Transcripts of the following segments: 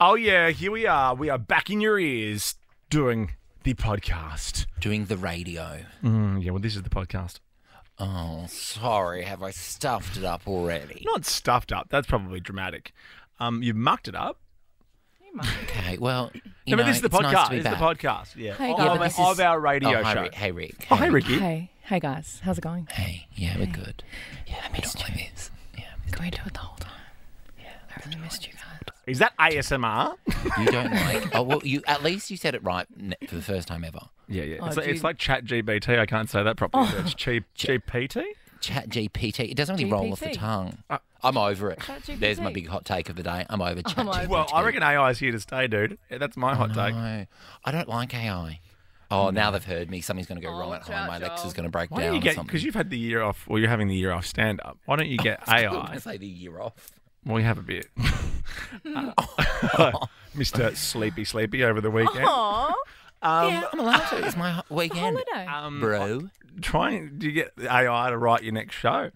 Oh yeah, here we are. We are back in your ears doing the podcast. Doing the radio. Mm, yeah, well, this is the podcast. Oh, sorry. Have I stuffed it up already? Not stuffed up. That's probably dramatic. Um, you've mucked it up. Okay, well, you No, know, but this is the it's nice podcast. to be this is the back. podcast. Yeah, Hey, of. Yeah, but this of is- our radio oh, hi, show. Rick. Hey, Rick. Oh, hi, Ricky. Hey, hey guys, how's it going? Hey, yeah, we're good. Yeah, I missed you. Miss. Yeah, Can we do it the whole time? Yeah, I really missed you guys. Is that ASMR? you don't like. Oh well, you at least you said it right for the first time ever. Yeah, yeah. Oh, it's, like, it's like Chat GBT. I can't say that properly. It's cheap GPT. Chat GPT. It doesn't really roll off the tongue. Uh, I'm over it. There's my big hot take of the day. I'm over Chat over- Well, I reckon AI is here to stay, dude. Yeah, that's my hot take. No, I don't like AI. Oh, now they've heard me. Something's going to go Oh, wrong at home. My ciao. Alexa's going to break Why down. don't you get because you've had the year off, or you're having the year off stand up? Why don't you get I was AI? going to say the year off. Well, you have a bit. Mr. Sleepy Sleepy over the weekend. Aww, Um, yeah, I'm allowed to. It's my ho- weekend, holiday. um, bro. Trying do you get AI to write your next show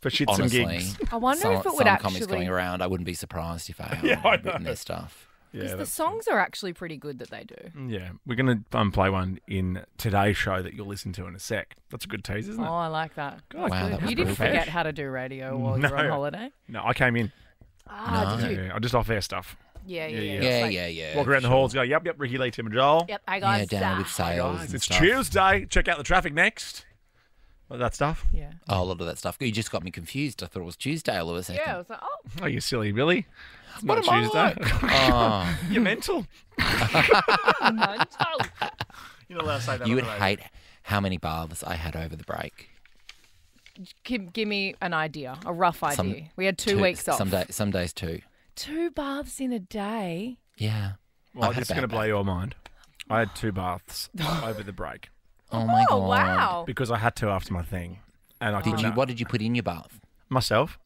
for shits Honestly, and gigs? I wonder some, if it would some comics actually. going around. I wouldn't be surprised if AI Yeah, I had written know. their stuff. Yeah, Because the songs are actually pretty good that they do. yeah. We're gonna um, play one in today's show that you'll listen to in a sec. That's a good tease, isn't it? Oh. I like that. God, Wow, that You didn't Fresh. forget how to do radio while you were on holiday. No, I came in. Ah, No. did you? Yeah, I just off air stuff. Yeah, yeah, Yeah, yeah. yeah. Like, yeah, yeah. Walk around the halls, go, yep, yep, Ricky Lee, Tim and Joel. Yep, I Yeah, got down with sales. And it's stuff. Tuesday. Check out the traffic next. Like that stuff. Yeah. Oh, a lot of that stuff. You just got me confused. I thought it was Tuesday all of a second. Yeah, I was like, oh, Oh, you silly Billy. It's What not am I Tuesday. Oh, You're mental. mental. You're not allowed to say that. you would the hate how many baths I had over the break. give, give me an idea, a rough idea. Some- we had two, weeks off. Some, day, some days too. Two baths in a day. Yeah. Well, I've had this is going to blow your mind. I had two baths over the break Oh my oh god. wow! because I had to after my thing, and I Did you? What did you put in your bath? myself.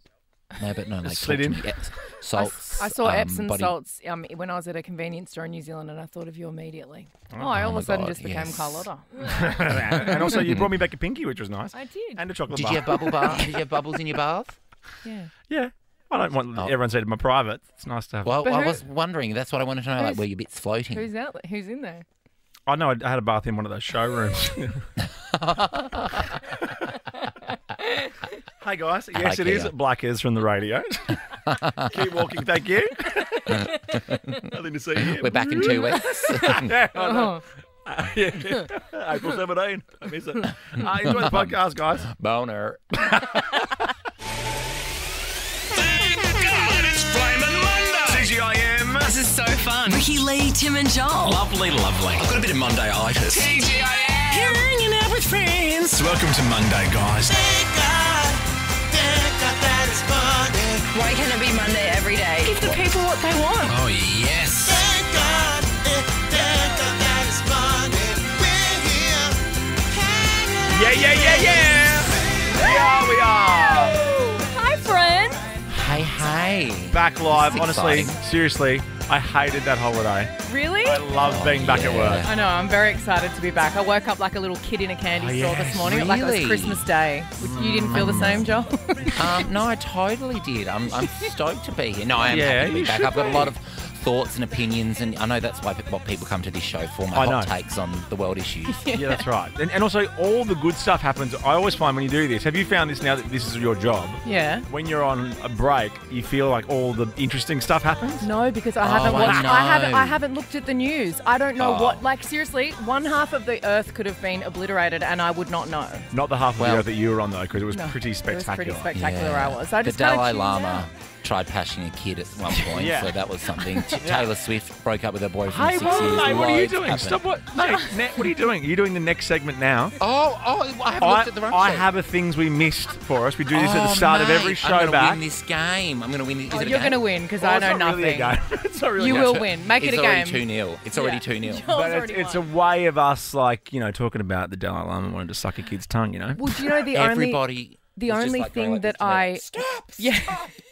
No, but no, like slid talk to in. me. Yeah, I, Salts. I saw um, Epsom body- salts um, when I was at a convenience store in New Zealand, and I thought of you immediately. Oh, I Oh all of a sudden God, just became yes. Carlotta. and also, you brought me back a pinky, which was nice, I did. and a chocolate Did bar. you have bubble bath? Did you have bubbles in your bath? yeah. yeah, I don't want Oh. everyone said my private. It's nice to have. Well, But I was wondering. That's what I wanted to know. Like, Who's- were your bits floating? Who's out? there? Who's in there? I know I had a bath in one of those showrooms. Hey guys, yes, it is Ikea. Blackers from the radio. Keep walking, thank you. Nothing to see here. We're back in two weeks. yeah, I know. Oh, yeah. April 17. I miss it. Uh, enjoy the podcast, guys. Boner. Thank God it's Flamin' Monday. TGIM. This is so fun. Ricky Lee, Tim and Joel. Lovely, lovely. I've got a bit of Monday-itis. TGIM. You're hanging out with friends. Welcome to Monday, guys. Why can't it be Monday every day? give the people what they want. Oh, yes. Yeah, yeah, yeah, yeah. We are, we are. Hi, friend. Hey, hey. Back live. Honestly, exciting. seriously, I hated that holiday. Really? I love being back at work. I know. I'm very excited to be back. I woke up like a little kid in a candy Oh, store yes. this morning, like it was Really? Christmas Day. You didn't feel the same, Joel? Um, no, I totally did. I'm, I'm stoked to be here. No, I am Yeah, happy to be you back. should I've got a lot of thoughts and opinions, and I know that's why what people come to this show for. My I hot know. takes on the world issues. Yeah, that's right. And, and also, all the good stuff happens. I always find when you do this, have you found this now that this is your job? yeah. When you're on a break, you feel like all the interesting stuff happens? No, because I Oh, haven't I watched. I, haven't. I haven't looked at the news. I don't know Oh. what. Like seriously, one half of the Earth could have been obliterated, and I would not know. Not the half of Well- the earth that you were on, though, because it was No, pretty It was pretty spectacular. spectacular. Yeah. I was. I the just kinda Dalai tuned Lama out. Tried pashing a kid at one point, Yeah. so that was something. T- Taylor Swift broke up with her boyfriend Hey, six years. mate, what are you doing? happened. Stop what? Mate, Nat, what are you doing? Are you doing the next segment now? Oh, oh, I haven't I, looked at the run I sheet. have a things we missed for us. We do this at the Oh, start of mate, every I'm show gonna win this game. I'm going to win. Is Oh, it you're going to win because Well, I oh, it's know not really nothing. a game. it's not really You a game. will win. Make it a game. 2 0. It's already 2 0. But it's, a way of us, like, you know, talking about the Dalai Lama wanting to suck a kid's tongue, you know? Well, do you know the only Everybody. The was only like, thing like that this to me. I Stop! yeah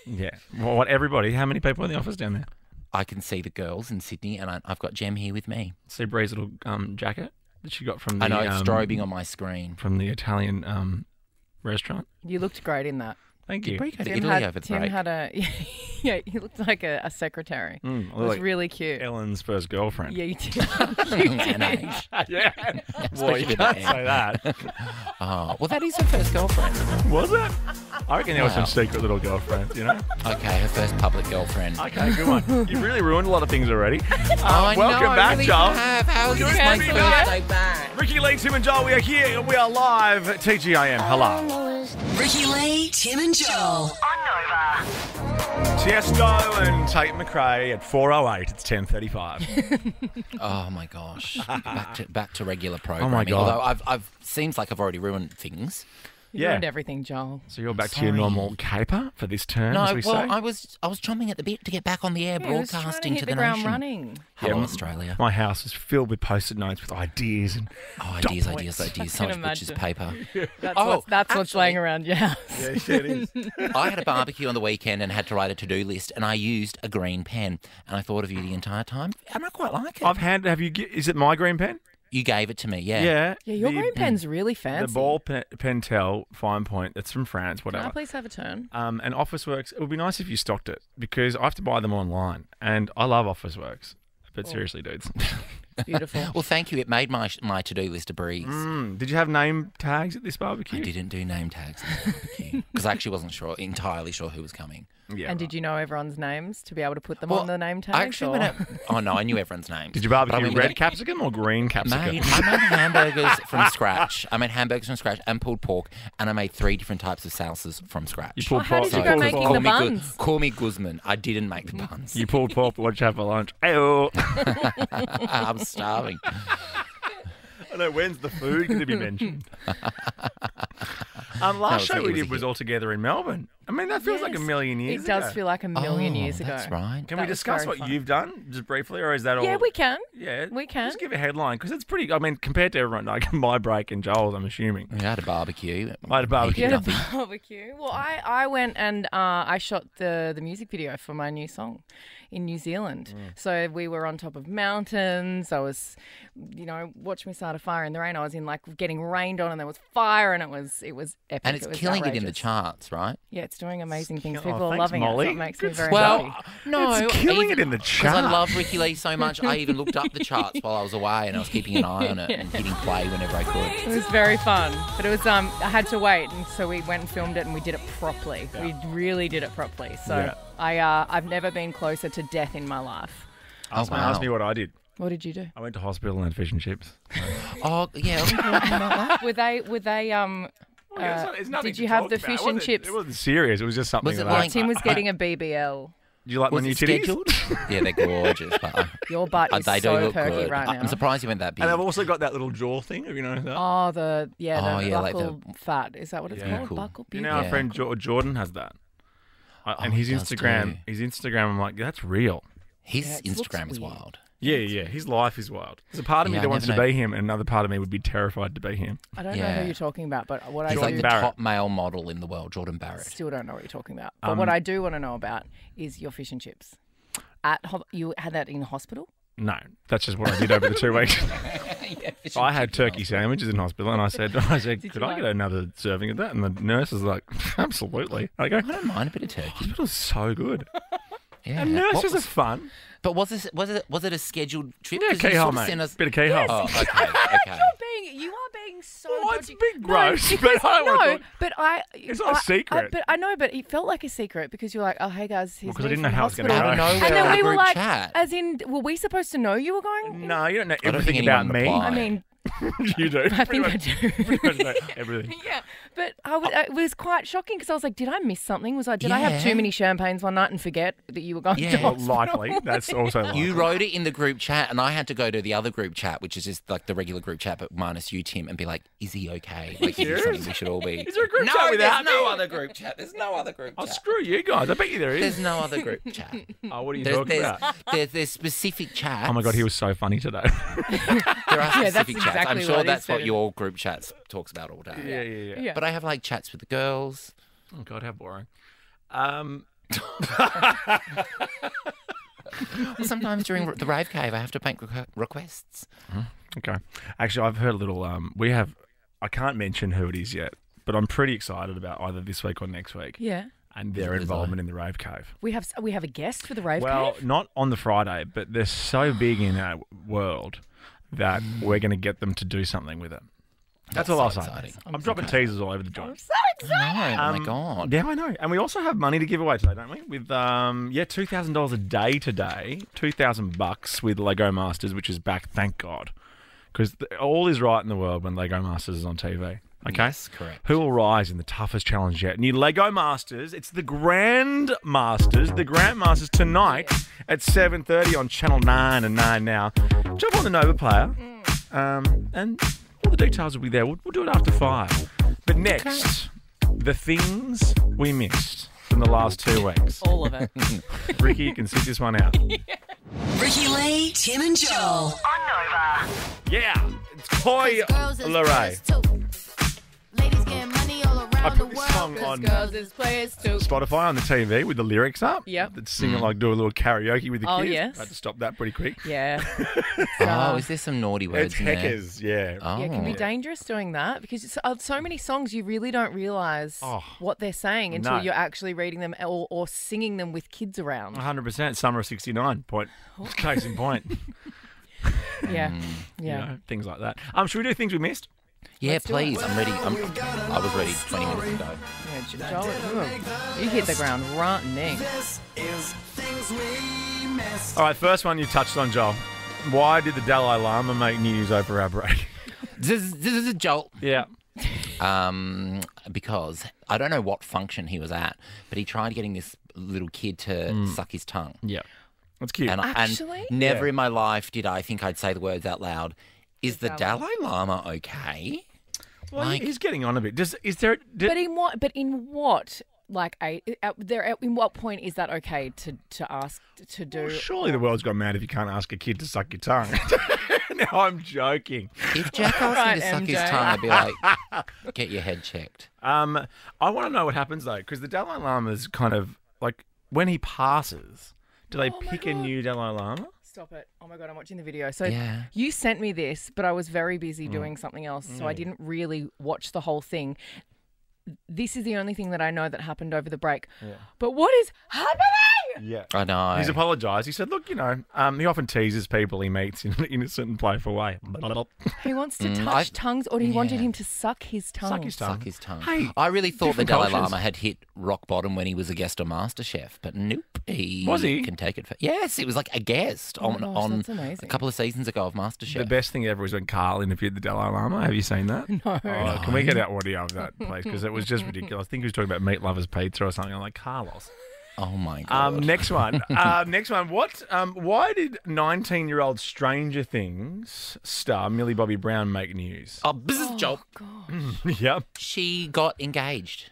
Yeah. Well, what, everybody? How many people in the office down there? I can see the girls in Sydney, and I, I've got Jem here with me. See Bree's little um, jacket that she got from the, I know it's um, strobing on my screen. from the Italian um, restaurant. you looked great in that. Thank you. Brie go Tim Italy had, over the Tim break? had a yeah. He looked like a, a secretary. Mm, it was like really cute. Ellen's first girlfriend. Yeah, you did. An age. yeah. well, you can't say that. Oh, well, that is her first girlfriend. Was it? I reckon there was Wow. some secret little girlfriends, you know? Okay, her first public girlfriend. Okay, good one. You've really ruined a lot of things already. Oh, Uh, I welcome know, I back, really Joel. have. How is Good this to be first back. day back? Ricky Lee, Tim and Joel, we are here. We are live at TGIM. Hello. Ricky Lee, Tim and Joel. Tiesto and Tate McRae at 4.08. It's 10.35. Oh my gosh! back to back to regular programming. Oh my God. Although I've, I've seems like I've already ruined things. You Yeah. ruined everything, Joel. so you're back to Sorry. your normal caper for this term, No, as we well, say? I was I was chomping at the bit to get back on the air, Yeah, he was trying to broadcasting hit to the, the, ground nation. running. Hello, Yeah, Australia. My house is filled with post-it notes with ideas and Oh, dot ideas, points. ideas, ideas. So can much pictures of paper. That's Oh, what's, that's what's actually- laying around your house. Yeah, it is. I had a barbecue on the weekend and had to write a to-do list, and I used a green pen, and I thought of you the entire time, and I quite like it. I've had. Have you? gi- Is it my green pen? You gave it to me, yeah. Yeah. Yeah, your the, green pen's really fancy. The ball pen, Pentel fine point. it's from France. whatever. Can I Whatever. please have a turn? Um, and Officeworks. It would be nice if you stocked it because I have to buy them online, and I love Officeworks. But seriously, dudes. Beautiful. Well, thank you. It made my my to-do list a breeze. Mm, did you have name tags at this barbecue? I didn't do name tags because I actually wasn't sure entirely sure who was coming. Yeah. and did you know everyone's names to be able to put them Well, on the name tag? I actually went out. Oh no, I knew everyone's names. Did you But barbecue went red with- capsicum or green capsicum? Made, I made hamburgers from scratch. I made hamburgers from scratch and pulled pork, and I made three different types of salsas from scratch. You pulled Oh, how pork. did you you go making pork. the call me, Gu- buns? call me Guzman. I didn't make the buns. You pulled pork. What'd you have for lunch? Ayo. Starving. I know. When's the food going to be mentioned? um, last show we did was all together in Melbourne. I mean, that feels like a million years ago. It does ago. feel like a million Oh, years ago. That's right. Can That we discuss what fun. you've done just briefly, or is that all? Yeah, we can. Yeah, we can. Just give a headline because it's pretty. I mean, compared to everyone, like my break and Joel's, I'm assuming. We had a barbecue. I had a barbecue. You had a barbecue. Well, I, I went and uh, I shot the, the music video for my new song in New Zealand. Mm. So we were on top of mountains. I was, you know, watch me start a fire in the rain. I was in like getting rained on, and there was fire, and it was it was epic. And it's It was killing it in the charts, right? Yeah, it's doing amazing things. kill- oh, People are thanks, loving it. Molly. So it makes me very Well, happy. no, It's killing even- it in the 'cause I love Ricky Lee so much. I even looked up the charts while I was away, and I was keeping an eye on it and hitting play whenever I could. It was very fun, but it was um I had to wait, and so we went and filmed it, and we did it properly. We really did it properly. So Yeah. I uh, I've never been closer to death in my life. Ask, me, wow. ask me what I did. What did you do? I went to hospital and had fish and chips. Oh yeah, wasn't there anything about that? Were they were they um? Well, yeah, it's uh, not- it's did you have the fish It and chips? It wasn't serious. It was just something. Was it that I- like- Tim was getting a BBL. Do you like Was my new it titties? scheduled? yeah, they're gorgeous. But I- Your butt Uh, is they so do look perky good. right I- now. I'm surprised you went that big. And I've also got that little jaw thing. Have you noticed that? Oh, the yeah, the Oh, yeah, like the- buccal fat. Is that what it's Yeah. called? Cool. Buckle you beauty. know, our Yeah. friend jo- Jordan has that. I, and Oh, his Instagram, too. his Instagram, I'm like, that's real. His Yeah, Instagram is weird. wild. Yeah, yeah. His life is wild. There's a part of me Yeah, I that wants to never know. be him, and another part of me would be terrified to be him. I don't know Yeah. who you're talking about, but what I He's do like the Barrett. top male model in the world, Jordan Barrett. still don't know what you're talking about. But Um, what I do want to know about is your fish and chips. At ho- you had that in hospital. No, that's just what I did over the two weeks. yeah, fish I had chips turkey in sandwiches in hospital, and I said, I said, Did could you I like- get another serving of that? And the nurse was like, absolutely. I go. I don't mind a bit of turkey. hospital's so good. Yeah. And What nurses are fun. But was this was it was it a scheduled trip? Yeah, you keyhole, sort of mate. sent us- Bit of keyhole. Oh, okay, okay. Being you are being so. Well, it's dodgy. a bit No, gross, but I no, talk- but I. It's not a I- I- secret. but I know, but it felt like a secret because you're like, oh hey guys, here's Well, 'cause I didn't know how it was gonna hospital. go. Out of nowhere And then we were like, chat. as in, were we supposed to know you were going? No, you don't know I don't everything about me. replied. I mean, you do. I Pretty think I do. pretty much everything. yeah, but I was, oh. it was quite shocking because I was like, did I miss something? Was I did I have too many champagnes one night and forget that you were going Yeah. to Well, likely. That's also likely. You wrote it in the group chat, and I had to go to the other group chat, which is just like the regular group chat, but minus you, Tim, and be like, "Is he okay? Like, is this something we should all be?" Is there a group no, chat without there's no other group chat. There's no other group Oh, chat. screw you guys. I bet you there is. There's no other group chat. Oh, what are you There's, talking there's, about? there's, there's specific chats. Oh my god, he was so funny today. There are Yeah, that's specific chats. I'm sure what that's what your group chats talks about all day. yeah, yeah, yeah. Yeah. But I have like chats with the girls. Oh god, how boring. Um, Well, sometimes during the rave cave, I have to make requ- requests. okay. Actually, I've heard a little. Um, we have. I can't mention who it is yet, but I'm pretty excited about either this week or next week Yeah. and their involvement in the Rave Cave. We have we have a guest for the rave Well, cave. not on the Friday, but they're so big in our world that we're going to get them to do something with it. That's, That's all I'll so say. exciting. I'm, dropping teasers all over the joint. I'm So excited. No, oh Um, my god. Yeah, I know. And we also have money to give away today, don't we? With um, yeah, two thousand dollars a day today, two thousand bucks with Lego Masters, which is back, thank God, because all is right in the world when Lego Masters is on TV. Okay, Yes, correct. Who will rise in the toughest challenge yet? New Lego Masters. It's the Grand Masters. The Grand Masters tonight at seven thirty on Channel Nine and Nine now. Jump on the Nova Player, um, and all the details will be there. We'll, we'll do it after five. But next, the things we missed from the last two weeks. All of it. Ricky, you can sit this one out. Ricky Lee, Tim and Joel. On Nova. Yeah, it's Coi Leray. I put this world. song on Girls is players too. Spotify on the TV with the lyrics up. Yep. That's singing like do a little karaoke with the Oh, kids. yes. I had to stop that pretty quick. Yeah. Oh, is there some naughty words It's in there? heckers, yeah. Oh. Yeah, it can be dangerous doing that because it's, uh, so many songs you really don't realize Oh. what they're saying until No. you're actually reading them or, or singing them with kids around. 100% Summer of 69. Point. Case in point. Yeah, Mm. You yeah. know, things like that. Um, should we do things we missed? Yeah, Let's please. I'm ready. I'm, I was ready 20 minutes ago. yeah J- Joel, you, you hit the ground running. All right, first one you touched on, Joel. Why did the Dalai Lama make news over our break? This, is- this is a jolt. yeah. Um, because I don't know what function he was at, but he tried getting this little kid to suck his tongue. Yeah. That's cute. And, I- Actually? and never Yeah. in my life did I think I'd say the words out loud. Is the Dalai Dalai Lama okay? well, like- he's getting on a bit. Does, is there. Did, But in what? But in what? Like a at there? At, in what point is that okay to to ask to do? Surely the world's gone mad if you can't ask a kid to suck your tongue. no, I'm joking. If Jack asked Right, me to suck his MJ. tongue, I'd be like, get your head checked. Um, I want to know what happens though, because the Dalai Lama's kind of like when he passes, do they Oh pick a new Dalai Lama? Stop it! Oh my god, I'm watching the video. So Yeah. you sent me this, but I was very busy mm. doing something else, so I mm. didn't really watch the whole thing. This is the only thing that I know that happened over the break. But what is happening? Yeah. I know. He's apologised. He said, "Look, you know, um, he often teases people he meets in an innocent and playful way. He wants to Mm, touch I- tongues, or he wanted him to suck his tongue. Suck his tongue. Suck his tongue. Hey, I really thought the different Dalai cultures. Lama had hit rock bottom when he was a guest on MasterChef, but nope. He Was he? can take it. For, yes, it was like a guest Oh my on gosh, on that's amazing. a couple of seasons ago of MasterChef. The best thing ever was when Karl interviewed the Dalai Lama. Have you seen that? No. Oh, can we get out audio of that, please? Because it was just ridiculous. I think he was talking about meat lovers pizza or something. I'm like, Carlos. Oh my god. Um, next one. uh, next one. What? Um, why did 19-year-old Stranger Things star Millie Bobby Brown make news? oh, this is Joel. yep, She got engaged.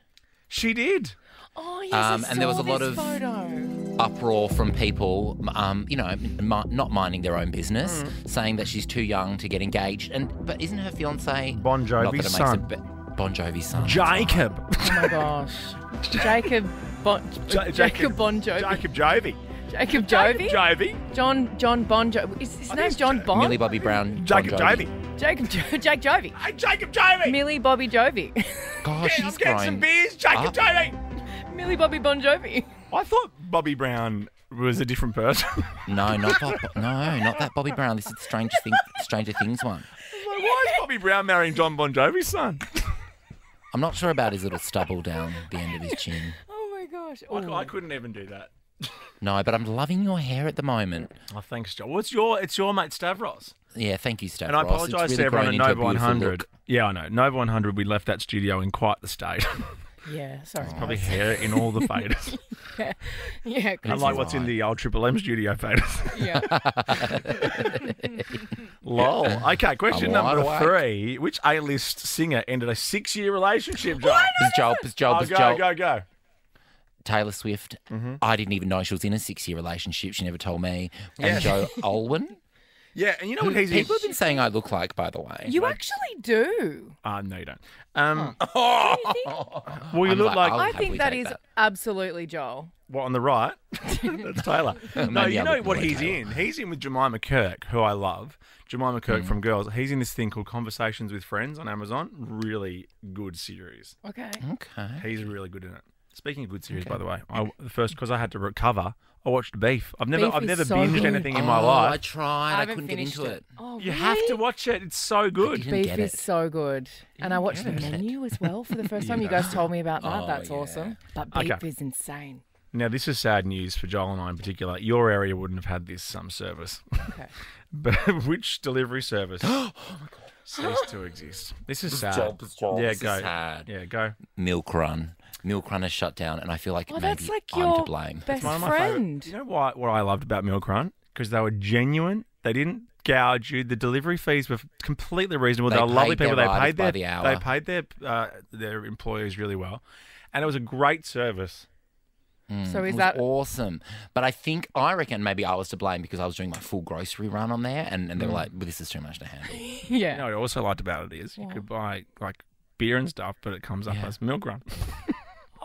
she did. Oh yes, Um, I and there was a lot of- photo. uproar from people, um, you know, mi- not minding their own business, Mm. saying that she's too young to get engaged. And but isn't her fiance Bon not that it Jovi's makes son. It be- Bon Jovi's son. Jacob. Oh my gosh, Jacob Bon Ja- Jacob Bon Jovi. Jacob Jovi. Jacob Jacob Jovi. Jovi. John John Bon Jovi. Is his I name John it's Bon? Millie Bobby Brown. Bon Jacob Jovi. Jovi. Jacob jo- Jake Jovi. Hey, Jacob Jovi. Millie Bobby Jovi. God, Yeah, she's I'm getting some beers, Jacob up. Jovi. Millie Bobby Bon Jovi. I thought Bobby Brown was a different person. No, not Bob, no, not that Bobby Brown. This is the Stranger Things, Stranger Things one. Like, Why is Bobby Brown marrying John Bon Jovi's son? I'm not sure about his little stubble down the end of his chin. Oh my gosh. I, I oh. couldn't even do that. No, but I'm loving your hair at the moment. Oh, thanks, Joel. What's your? It's your mate Stavros. Yeah, thank you, Steph. And I apologise really to everyone grown at into Nova 100. look. Yeah, I know. Nova 100, we left that studio in quite the state. Yeah, sorry. Probably hair in all the faders. Yeah, Chris Unlike is- what's in the old Triple M studio faders. yeah. Lol. Okay, question I'm number awake. three. Which A-list singer ended a six-year relationship, Joel? Biz Joel, Biz Joel, Oh, Biz go, Joel. go, go. Taylor Swift. Mm-hmm. I didn't even know she was in a six-year relationship. She never told me. Yeah. And Joe Alwyn. Yeah, and you know what he's in? People have been saying I look like, by the way. You actually do. Uh, no, you don't. Um, Oh. well, you I'm look like, like I'll I happily think that take is that. absolutely Joel. what on the right? That's Taylor. no, Maybe you I know look what more he's Taylor. in. He's in with Jemima Kirk, who I love. Jemima Kirk Mm. from Girls. He's in this thing called Conversations with Friends on Amazon. Really good series. Okay. Okay. He's really good in it. Speaking of good series, by the way, I, the first because I had to recover, I watched Beef. I've never, Beef I've is never so binged good. anything in my Oh, life. I tried. I, haven't couldn't get finished into it. Oh, You have to really? watch it. It's so good. didn't Beef get is it. so good. And I watched the get it. menu as well for the first time. You guys told me about that. Oh, That's yeah. awesome. But Beef Okay. is insane. Now, this is sad news for Joel and I in particular. Your area wouldn't have had this um, service. Okay. but which delivery service ceased to exist? This is sad. Joel, it's Joel. Yeah, This is go. sad. Yeah, go. Milk Run. Milk Run has shut down, and I feel like Oh, maybe that's like I'm your to blame. best One of my favourite- friend. You know what? What I loved about Milk Run because they were genuine. They didn't gouge you. The delivery fees were completely reasonable. They, They were lovely people. They riders paid by their the hour. they paid their uh, their employees really well, and it was a great service. So It is was that awesome? But I think I reckon maybe I was to blame because I was doing my full grocery run on there, and, and they Mm. were like, well, "This is too much to handle." yeah? You know, what I also liked about it is you could buy like beer and stuff, but it comes up Yeah. as Milk Run.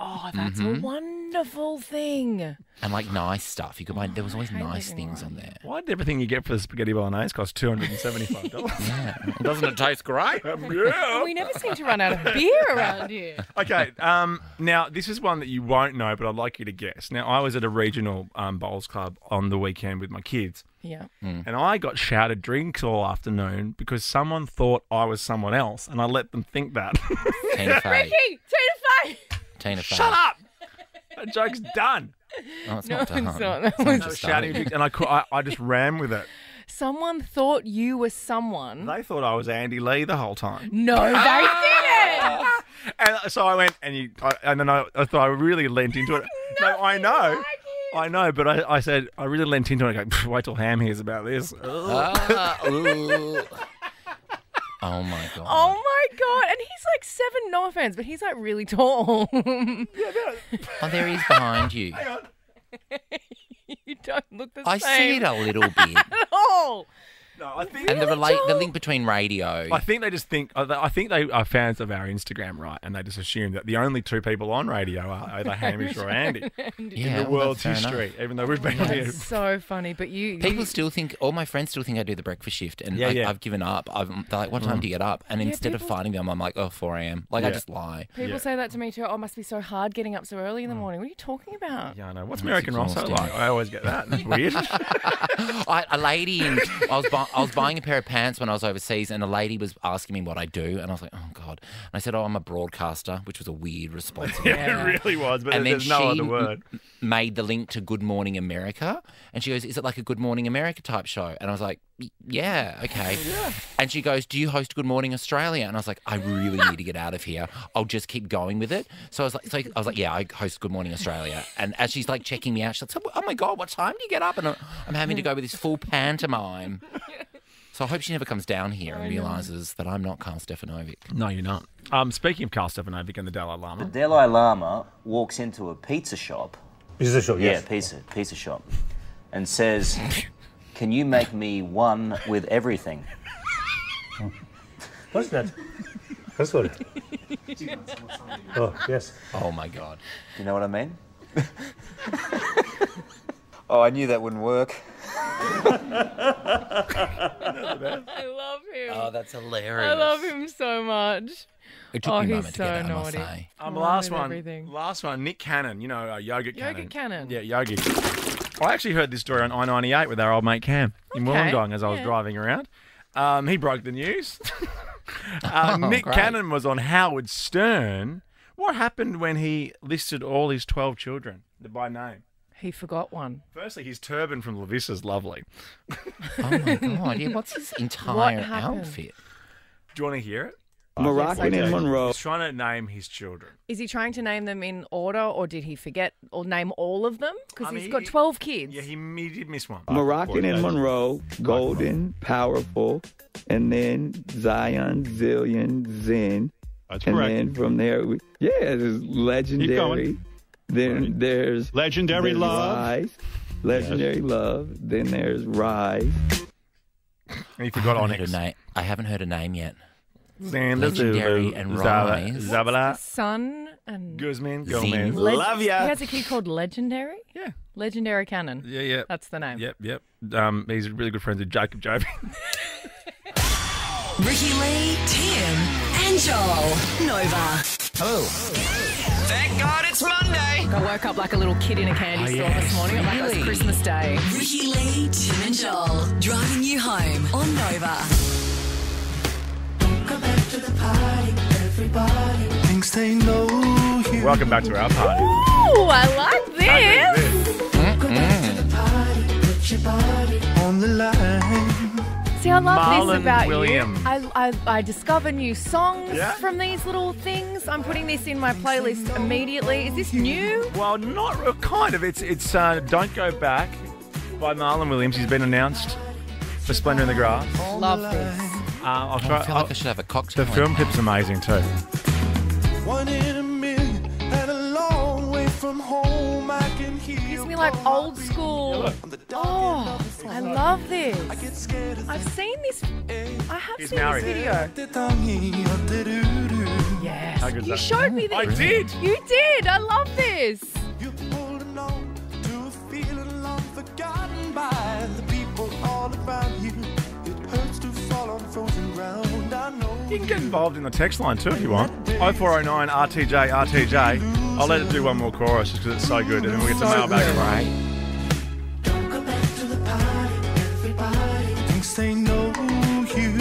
Oh, that's Mm-hmm. a wonderful thing. and like nice stuff. You could buy. There was always nice things on there. Why did everything you get for the spaghetti bolognese cost two hundred and seventy five dollars? Yeah, doesn't it taste great? yeah. We never seem to run out of beer around here. Okay. Um, now this is one that you won't know, but I'd like you to guess. Now I was at a regional um, bowls club on the weekend with my kids, Yeah. and I got shouted drinks all afternoon because someone thought I was someone else, and I let them think that. Tina Fey. Ricky, Tina Fey. Tina Fey. Shut up! That joke's done. Oh, it's No, not it's done. not. That It's not I was just shouting started. and I, cou- I I just ran with it. Someone thought you were someone. They thought I was Andy Lee the whole time. No, they didn't. And so I went, and you, I, and then I, I thought I really lent into it. No, I know, I know, but I, I said I really lent into it. I go, "Pff, wait till Ham hears about this. Ah, ooh. Oh my god. Oh my god! And he's like seven. No offense, but he's like really tall. Oh, there he is behind you. you don't look the same. I same. see it a little bit. at all. No, I think. And the relate, the link between radio. I think they just think. I think they are fans of our Instagram, right? And they just assume that the only two people on radio are either Hamish or Andy yeah, in the well, world's that's fair history. enough. Even though we've been here. So funny, but you. People you, still think, all my friends still think I do the breakfast shift, and Yeah, I, yeah. I've given up. I'm, they're like, "What time do you get up?" And Yeah, instead of people- finding them, I'm like, "Oh, 4 a.m." Like I just lie. People Yeah. say that to me too. Oh, it must be so hard getting up so early in the Mm. morning. What are you talking about? Yeah, I know. What's American Rosso exhausting. like? I always get that. That's weird. I, a lady, in, I was bu- I was buying a pair of pants when I was overseas, and a lady was asking me what I do, and I was like, "Oh God!" And I said, "Oh, I'm a broadcaster," which was a weird response. yeah, it really was, but and then there's she no other m- made the link to Good Morning America, and she goes, "Is it like a Good Morning America type show?" And I was like, "Y- "Yeah, okay." Yeah. And she goes, "Do you host Good Morning Australia?" And I was like, "I really need to get out of here. I'll just keep going with it." So I was like, so I was like, "Yeah, I host Good Morning Australia." And as she's like checking me out, she's like, "Oh my god, what time do you get up?" And I'm having to go with this full pantomime. So I hope she never comes down here and realizes that I'm not Karl Stefanovic. No, you're not. Um, speaking of Karl Stefanovic and the Dalai Lama, The Dalai Lama walks into a pizza shop. Pizza shop, Yeah, pizza, pizza shop, and says, "Can you make me one with everything?" What's that? That's what. Oh, yes. Oh my god. You know what I mean? oh, I knew that wouldn't work. I love him. Oh, that's hilarious. I love him so much. It took Oh, me a he's moment to get so that, I must naughty. say. um, One last one, everything. last one, Nick Cannon. You know, uh, Yogi Cannon. Yogi Cannon. Yeah, Yogi. I actually heard this story on I-98 with our old mate Cam in Okay, Wollongong as I was yeah. driving around. Um, he broke the news. uh, Oh, Nick great. Cannon was on Howard Stern. What happened when he listed all his 12 children by name? He forgot one. Firstly, his turban from Levis is lovely. Oh my god! Yeah, what's his entire happened? outfit? Do you want to hear it? Moroccan and Monroe. He's trying to name his children. Is he trying to name them in order, or did he forget or name all of them? Because I he's mean, got he- twelve kids. Yeah, he, he did miss one. Moroccan and Monroe, golden, powerful, and then Zion, Zillion, Zen. That's and correct. then from there, we, yeah, there's legendary. going. Then there's Legendary there's love. Rise, legendary love. Then there's Rise. And you forgot I haven't heard a name. I haven't heard a name yet. Xander Legendary Zulu, and Zaba- Rise. Zabala. Son and Guzman. Zing. Gomez. Leg- Love He ya. has a kid called Legendary. Yeah. Legendary Cannon. Yeah, yeah. That's the name. Yep, yep. Um, he's really good friends with Jacob Joby. Ricky Lee, Tim, and Joel. Nova. Hello. Thank God it's Monday. I woke up like a little kid in a candy Oh, store yes. this morning. I'm Like it was Really? Christmas Day. Ricky Lee, Tim, and Joel. Driving you home on Nova. Welcome back to our party. Ooh, I like this. See, I love Marlon this about Williams. you. I, I, I discover new songs Yeah. from these little things. I'm putting this in my playlist immediately. Is this new? Well, not uh, kind of. It's it's uh, Don't Go Back by Marlon Williams. He's been announced for Splendour in the Grass. Love this. Uh, I'll try. I feel I'll- like I should have a cocktail. the film clip's amazing too. One in a million and a long way from home. I can hear Gives me like old school. Oh, I love this. get scared I've seen this. I have He's seen married. this video. the tangi. Yes. How good's You that? showed me this. I did. You did. I love this. Frozen ground. I know. You can get involved in the text line too if you want. 0409 RTJ RTJ. I'll let it do one more chorus just because it's so good, and then we'll get some So mailbag. good. Right. Don't go back to the party. Everybody thinks they know you.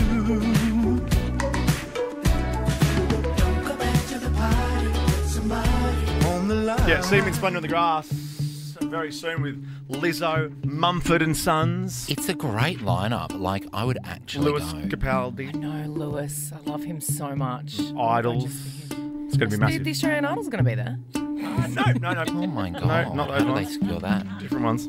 Don't go back to the party. Somebody on the line. Yeah, see me in Splendour in the Grass very soon with Lizzo, Mumford and Sons, It's a great lineup. Like I would actually Lewis go. Capaldi, No, Lewis. I love him so much. Idols. It's going to be The, massive. the Australian Idol's going to be there. No, no, no. Oh my god! No, not those How do they ones. secure that? Different ones.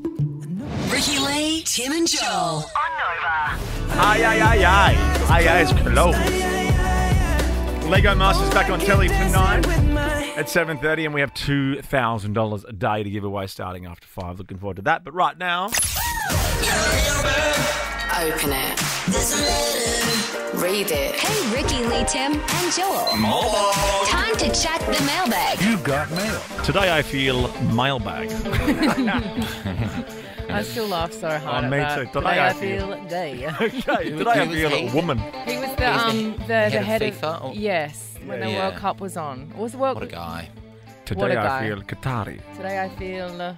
Ricky Lee, Tim, and Joel. on Nova. Aye, aye, aye, aye. Aye, aye, it's close. Lego Masters back on telly tonight at 7.30 and we have $2,000 a day to give away starting after 5. Looking forward to that. But right now, Open it. Read it. Hey, Ricky, Lee, Tim, and Joel. Time to check the mailbag. you got mail. Today I feel mailbag. I still laugh so hard. Oh, at me that. too. Today Today I I feel- feel gay. okay, today I Who was feel he? a woman. He was the He was the um the, the head head of of, FIFA or- yes when the Yeah. World Cup was on. What was the World What a guy! Today What a I guy. feel Qatari. Today I feel uh,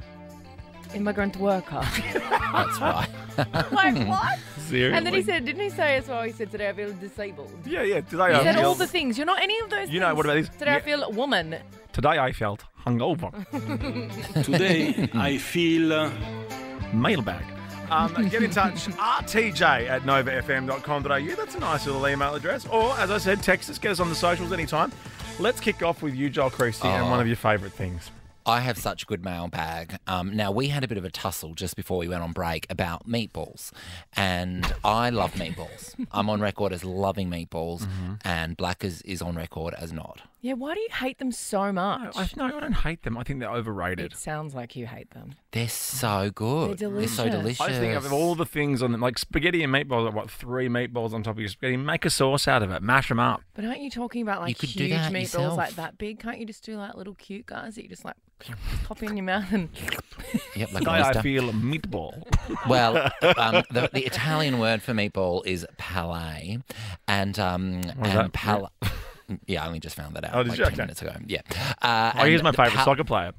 immigrant worker. That's right. like what? Seriously? And then he said, didn't he say as well? He said today I feel disabled. Yeah, yeah. Today He I said feel... all the things. You're not any of those. You know, things. what about this? Today I Yeah. feel woman. Today I felt hungover. Today I feel uh, Mailbag. Um, get in touch, rtj at novafm.com.au. That's a nice little email address. Or, as I said, text us, get us on the socials anytime. Let's kick off with you, Joel Creasy, and Oh. one of your favourite things. I have such a good mailbag. Um, now we had a bit of a tussle just before we went on break about meatballs, and I love meatballs. I'm on record as loving meatballs, Mm-hmm. and Black is, is on record as not. Yeah, why do you hate them so much? I, no, I don't hate them. I think they're overrated. It sounds like you hate them. They're so good. They're so delicious. delicious. I just think of all the things on them, like spaghetti and meatballs, like what, three meatballs on top of your spaghetti. Make a sauce out of it, mash them up. But aren't you talking about like could do huge that meatballs yourself. like that big? Can't you just do like little cute guys that you just like pop in your mouth and Yep, like Today a I oyster. feel a meatball. Well, um, the, the Italian word for meatball is palais, and um, and that? pal- Yeah, I only just found that out Oh, did like you? ten Okay. minutes ago. Yeah. Uh, oh, here's my the favourite pal- soccer player.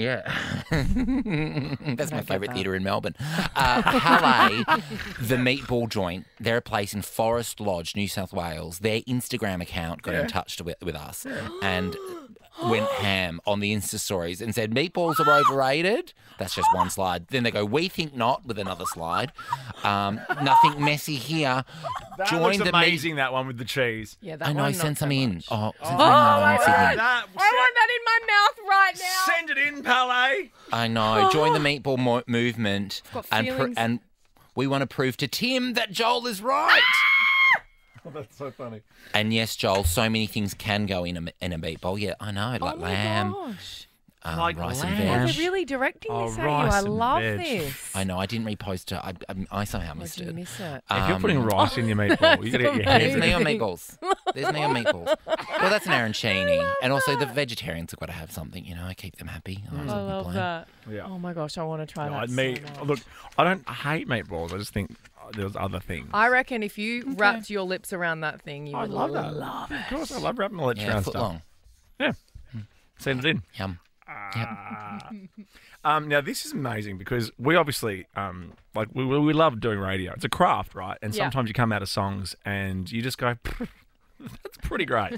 Yeah. That's my favourite that. theatre in Melbourne. Uh, Palais, the meatball joint, they're a place in Forest Lodge, New South Wales. Their Instagram account got Yeah. in touch with, with us and went ham on the Insta stories and said, Meatballs are overrated. That's just one slide. Then they go, We think not, with another slide. Um, nothing messy here. That Join looks the meat- amazing, that one with the cheese. yeah, that I know, one, send not so some in. much. Oh, send Oh, some in. my That, I want that in my mouth right now. Send it in, Palais. I know. Join the meatball mo- movement, got and pr- feelings. and we want to prove to Tim that Joel is right. Ah! Oh, that's so funny. and yes, Joel, so many things can go in a in a meatball. Yeah, I know, like oh my lamb, gosh. Um, Like rice and lamb. Oh, veg. they're really directing Oh, this at you. I love veg. this. I know. I didn't repost it. I, I, I somehow missed it. miss it? If you're putting Um, rice in your meatball, you got to get your hands There's me on meatballs. There's me on meatballs. Well, that's an arancini. And also the vegetarians have got to have something, you know, I keep them happy. I I love that. Yeah. Oh my gosh, I want to try No, that. so me, much. look, I don't hate meatballs. I just think uh, there's other things. I reckon if you wrapped your lips around that thing, you I would love that. love it. Of course, I love wrapping my lips Yeah, around foot stuff. long. Yeah. Send it in. Yum. Um, now this is amazing because we obviously um, like we, we we love doing radio. It's a craft, right? And Yeah. sometimes you come out of songs and you just go, "That's pretty great."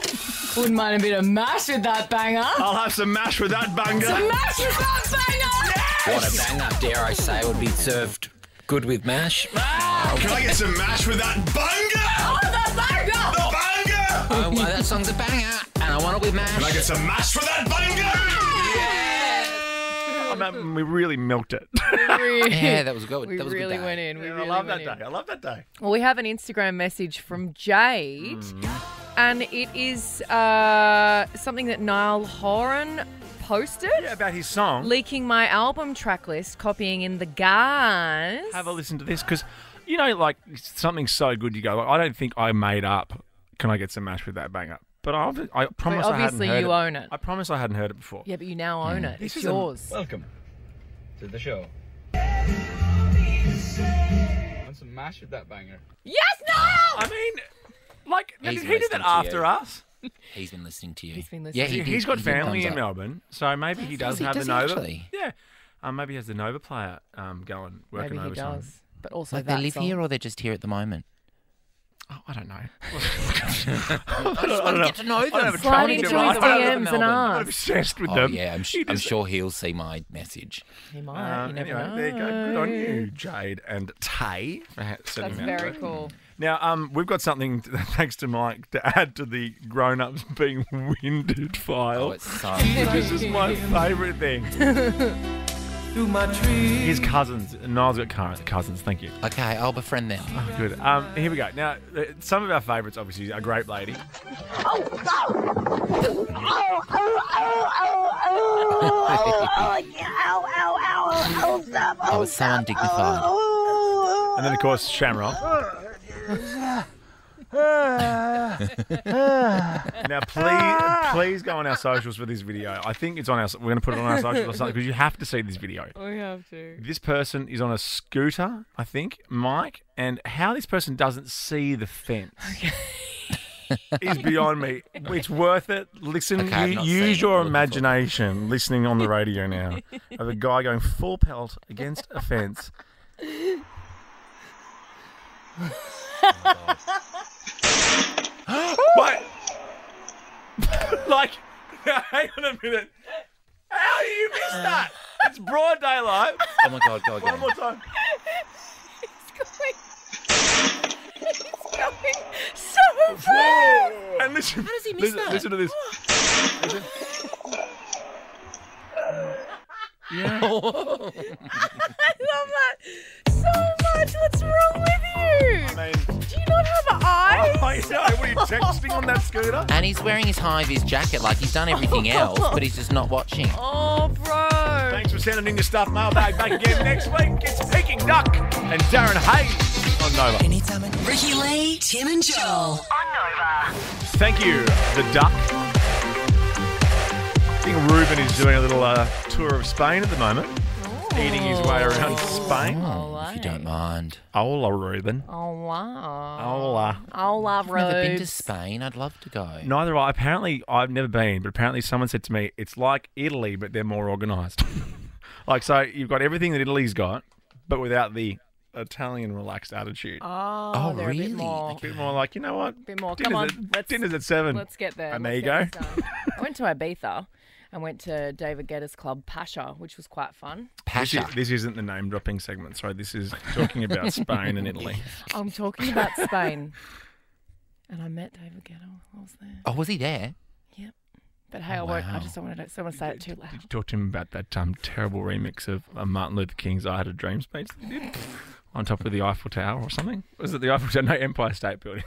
Wouldn't mind a bit of mash with that banger. I'll have some mash with that banger. Some mash with that banger. What a banger, dare I say, would be served good with mash. Can I get some mash with that banger? Oh, the banger! The banger! Oh, well, that song's a banger, and I want it with mash. Can I get some mash for that banger? I mean, we really milked it. Yeah, that was good. We that was a good really day. went in. We Yeah, really I love that went in. day. I love that day. Well, we have an Instagram message from Jade, Mm-hmm. and it is uh, something that Niall Horan posted. Yeah, about his song. Leaking my album track list, copying in the guys. Have a listen to this because you know, like something so good. You go, I don't think I made up. Can I get some mash with that banger? But I, I promise I hadn't obviously you it. own it. I promise I hadn't heard it before. Yeah, but you now own it. This it's is a- yours. Welcome to the show. Want some mash with that banger? yes, Niall! I mean, like, He's did he do that after you. us? He's been listening to you. He's been listening. he He did. has got he family in up. Melbourne, so maybe he does he? have Does the he Nova. actually? Yeah, um, maybe he has the Nova player um, going working Maybe he overtime. does. But also Like that they live song. here or they're just here at the moment? Oh, I don't know. I just want to get to know I don't have a them. Slide training into device. his I don't have DMs a- and I'm ask. obsessed with Oh them. yeah, I'm, sh- He I'm just- sure he'll see my message. He might. Um, you never anyway, know. there you go. Good on you, Jade and Tay. for ha- sending That's that very through. cool. Now, um, we've got something, thanks to Mike, to add to the grown-ups being winded file. Oh, it's so this is my favourite thing. His cousins. Niall's got cou- cousins. Thank you. Okay, I'll befriend them. Oh, good. Um, here we go. Now, uh, some of our favourites, obviously, are Grape Lady. Oh I was so undignified. And then, of course, Shamrock. Ah. now, please, ah. please go on our socials for this video. I think it's on our. We're going to put it on our socials or something because you have to see this video. We have to. This person is on a scooter, I think, Mike, and how this person doesn't see the fence is beyond me. It's worth it. Listen, Okay, I've u- not seen use your I'm looking for it. imagination listening on the radio now of a guy going full pelt against a fence. Oh, What? like, hang on a minute. How do you miss that? It's broad daylight. Oh my god, go One more time. It's going so fast. And listen, How does he miss listen, that? listen to this. Listen. Yeah. I love that so much. What's wrong with you? I mean, I know. What are you texting on that scooter? And he's wearing his high vis jacket like he's done everything else, but he's just not watching. Oh, bro. Thanks for sending in your stuff. Mailbag back again next week. It's Peking Duk and Darren Hayes on Nova. Anytime. Ricky Lee, Tim and Joel. On Nova. Thank you, the Duck. I think Ruben is doing a little uh, tour of Spain at the moment, eating his way around Spain. Oh, if you don't mind. Hola, Ruben. Oh, wow. Hola. Hola, I've never been to Spain. I'd love to go. Neither I. Apparently, I've never been, but apparently, someone said to me it's like Italy, but they're more organised. like, so you've got everything that Italy's got, but without the Italian relaxed attitude. Oh, Oh, they're a really? bit more. A bit more like, you know what? A bit more. Dinner's Come on, at, let's- dinner's at seven. Let's get there. And Let's there you go. I went to Ibiza and went to David Guetta's club Pacha, which was quite fun. This, Pacha. is, this isn't the name dropping segment. Sorry, this is talking about Spain and Italy. I'm talking about Spain. And I met David Guetta. I was there. Oh, was he there? Yep. But hey, I won't. I Wow. just don't want to. Don't want to say it too loud. Did you talk to him about that um, terrible remix of uh, Martin Luther King's "I Had a Dream" speech that he did on top of the Eiffel Tower or something? Was it the Eiffel Tower? No, Empire State Building.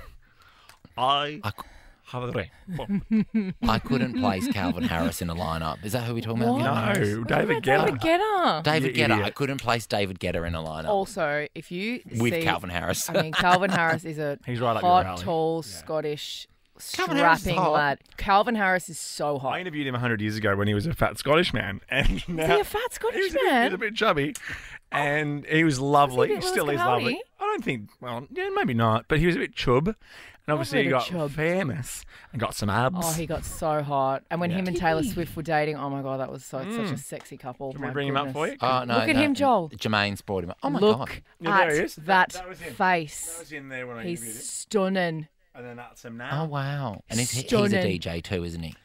I I, Havre. I couldn't place Calvin Harris in a lineup. Is that who we're talking about? What? Calvin No, Harris? David David Guetta. Guetta. David You Guetta. idiot. I couldn't place David Guetta in a lineup. Also, if you With see, Calvin Harris. I mean, Calvin Harris is a He's right hot, alley. tall, Scottish, Calvin strapping lad. Calvin Harris is so hot. I interviewed him 100 years ago when he was a fat Scottish man. And Is now he a fat he Scottish was, a bit, he man? was a bit chubby. And he was lovely. bit he still Lewis is lovely. I don't think, well, yeah, maybe not. But he was a bit chub. And obviously he bit of got chub. famous and got some abs. Oh, he got so hot. And when Yeah. him and Taylor Swift were dating, oh my god, that was so such mm. a sexy couple. Can we My bring him up for goodness. you? Oh, no, Look at no. him, Joel. Jermaine's brought him up. Oh my Look god. Yeah, at there he is. that, That- that was him. face. That was in there when I He's interviewed him. stunning. And then that's him now. Oh wow. And he's, he's a Stunning. DJ too, isn't he?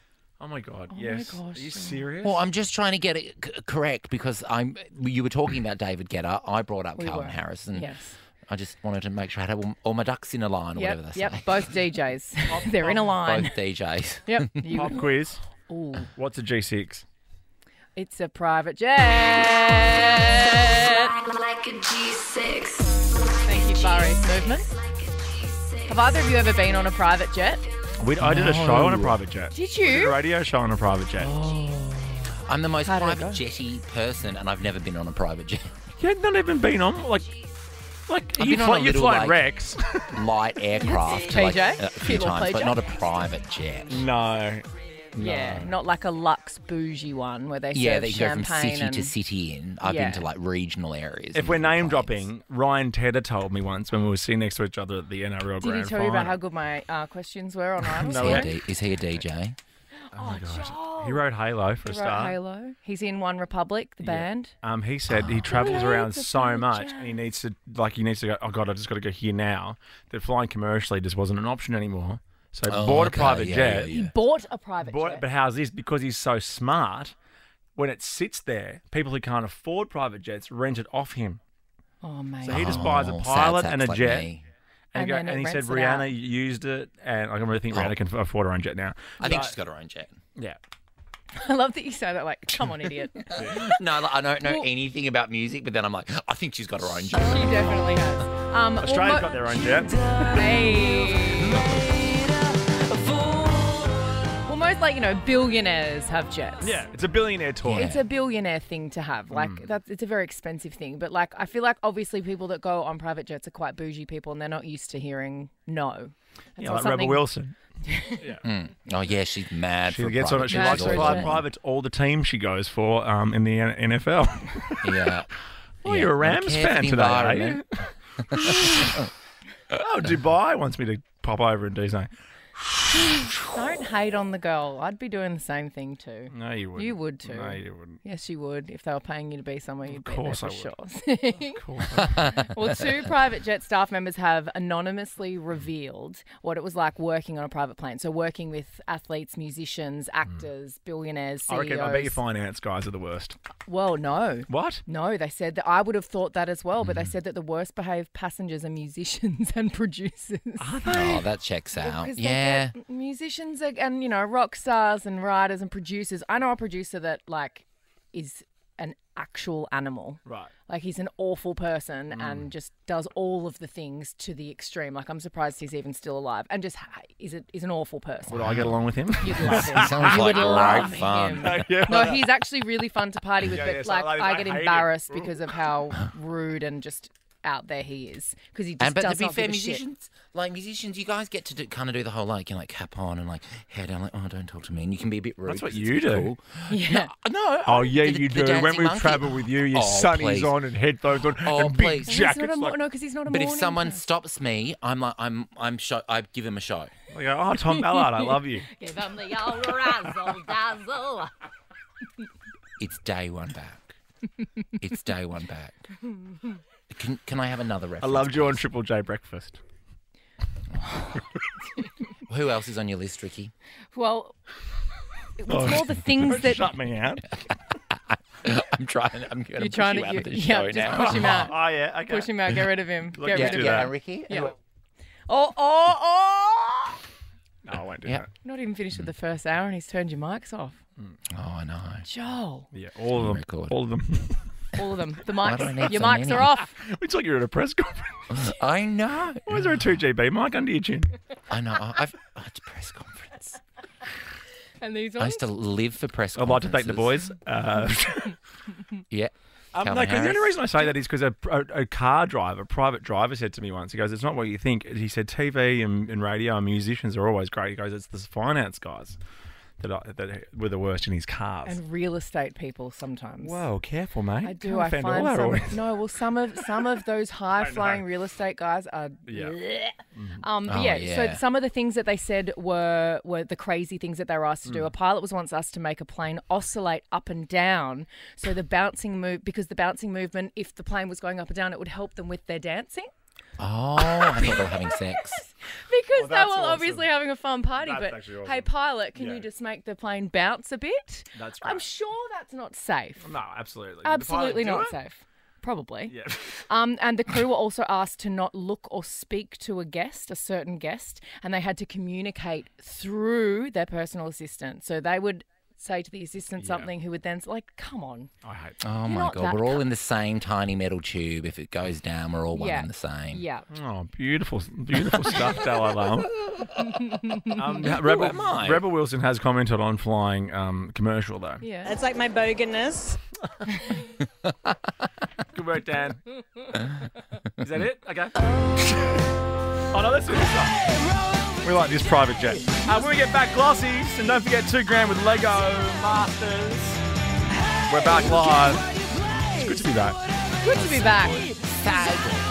Oh my god, oh my yes. gosh, Are you serious? Well, I'm just trying to get it c- correct because I'm. You were talking about David Guetta. I brought up We Calvin were. Harris, and Yes. I just wanted to make sure I had all, all my ducks in a line, or Yep, whatever they yep. say. Both DJs. They're in a line. Both DJs. Yep. You, Pop quiz. Ooh, What's a G6? it's a private jet. Like a G6. Thank you, Far East Movement. Have either of you ever been on a private jet? We, I did a show on a private jet. Did I did a you? radio show on a private jet. Oh. I'm the most How did it private jetty person, and I've never been on a private jet. Yeah, not even been on like, like I've you been on fly, a you little, flying like- Rex. Light aircraft, PJ? like, a few Little times, but PJ? not a private jet. no, Yeah, not like a luxe bougie one where they Yeah, serve they go from champagne city and to city in. I've Yeah. been to like regional areas. If and we're little name planes. dropping, Ryan Tedder told me once when we were sitting next to each other at the NRL Did Grand he tell Final. you about how good my uh, questions were on Idols? No Is he, way. a D- is he a DJ? Oh my god, he wrote Halo for a He wrote start. Halo. He's in OneRepublic, the band. Um, he said he travels around so private much, and he needs to like he needs to go. Oh god, I just got to go here now. That flying commercially just wasn't an option anymore. So he Oh, bought okay, a private yeah, jet. yeah, He bought a private Bought, jet. but how's this? Because he's so smart, when it sits there, people who can't afford private jets rent it off him. oh, mate. So he just buys a Oh, pilot saps and a like jet. me. And, And go, and he said Rihanna out. used it, and I really think Oh. Rihanna can afford her own jet now. I think But- she's got her own jet. yeah. I love that you say that like, come on, idiot. No, like, I don't know Well- anything about music, but then I'm like, I think she's got her own jet. She definitely has. Um, well, Australia's mo- got their own jet. Hey. Well, most like you know billionaires have jets. Yeah, it's a billionaire toy. It's a billionaire thing to have. Like Mm. that's it's a very expensive thing. But like I feel like obviously people that go on private jets are quite bougie people and they're not used to hearing no. That's Yeah, not like Rebel something- Wilson. Mm. Oh yeah, she's mad She for gets on private it. She Mad jets likes for to a all fly the time. private all the teams she goes for um, in the N- NFL. Yeah. Oh, Yeah, you're a Rams care for fan the today, are you? environment. oh, Dubai wants me to pop over and do something. Don't hate on the girl. I'd be doing the same thing too. No, you wouldn't. You would too. No, you wouldn't. Yes, you would. If they were paying you to be somewhere, you'd be course there I for would. sure. Of course. well, two private jet staff members have anonymously revealed what it was like working on a private plane. So, working with athletes, musicians, actors, billionaires, CEOs. I reckon. I bet your finance guys are the worst. Well, no. What? No, they said that I would have thought that as well, but Mm. they said that the worst behaved passengers are musicians and producers. Are they? Oh, that checks out. Because they Yeah. musicians are, and you know rock stars and writers and producers. I know a producer that like is an actual animal. Right. Like he's an awful person Mm. and just does all of the things to the extreme. Like I'm surprised he's even still alive and just is a, is an awful person. Would I get along with him? You'd love him. Sounds you like would love fun. him. Yeah. No, he's actually really fun to party with, Yeah, but yes, like I- I, I get embarrassed because of how rude and just out there he is because he just And but does to be fair, give shit. musicians, like musicians, you guys get to do, kind of do the whole like you know, like cap on and like hair down, like oh don't talk to me, and you can be a bit rude. That's what you do. Cool. Yeah. No. Oh yeah, the- you the do. When we monkey. travel with you, your Oh, sunnies please. on and headphones on Oh, and big please. He's not jackets. a mo- like, no, because he's not a But if someone person. stops me, I'm like I'm I'm show, I give him a show. Oh, I go, oh Tom Ballard, I love you. Give him the old razzle dazzle. It's day one back. it's day one back. Can can I have another reference? I loved you on? Triple J breakfast. Who else is on your list, Ricky? Well, it's Oh, more the things don't that shut me out. I'm trying. I'm going you're to trying you to out you, of the yeah, show just now. push him out. Oh yeah, okay. Push him out. Get rid of him. Look, Get yeah, rid do of that. him. Yeah, Ricky. Yeah. Oh, oh, oh! No, I won't do Yep. that. Not even finished with the mm. first hour, and he's turned your mics off. Mm. Oh, I know. Joel. Yeah, all of them. Record. All of them. All of them. The Why do I mics. need Your so mics many? are off. We thought you were at a press conference. I know. Why is there a 2GB mic under your chin? I know. I- I've oh, it's a press conference. And these ones? I used to live for press I'd like to thank the boys. Uh, Yeah. Um, no, Calvin 'cause the only reason I say that is because a, a, a car driver, a private driver, said to me once, he goes, "It's not what you think." He said, "TV and, and radio and musicians are always great." He goes, "It's the finance guys that I, that were the worst in his cars." and real estate people sometimes. Whoa, careful, mate. I do. Can't I find all our some. audience. No, well, some of some of those high flying real estate guys are. Yeah. bleh. Um, Oh, yeah, yeah. So some of the things that they said were were the crazy things that they were asked to Mm. do. A pilot was once asked to make a plane oscillate up and down, so the bouncing move because the bouncing movement, if the plane was going up and down, it would help them with their dancing. Oh, I thought they were having sex. Because they that's were awesome. obviously having a fun party, That's but actually hey, pilot, can Yeah. you just make the plane bounce a bit? That's I'm great. sure that's not safe. No, absolutely. Did the pilot Absolutely do not it? safe. Probably. Yeah. Um, and the crew were also asked to not look or speak to a guest, a certain guest, and they had to communicate through their personal assistant. So they would say to the assistant something, who would then s- like, "Come on." I hate. Oh You're my god, we're all in the same tiny metal tube. If it goes down, we're all one yeah. and the same. Yeah. Oh, beautiful, beautiful stuff, Dalai Um, Rebel, am I? Rebel Wilson has commented on flying um, commercial though. Yeah. It's like my boganness. Good work, Dan. Is that it? Okay. oh no, that's it. We like this private jet. Uh, when we get back, glossies, and don't forget two grand with Lego Masters. We're back live. It's good to be back. Good to be back. Ricky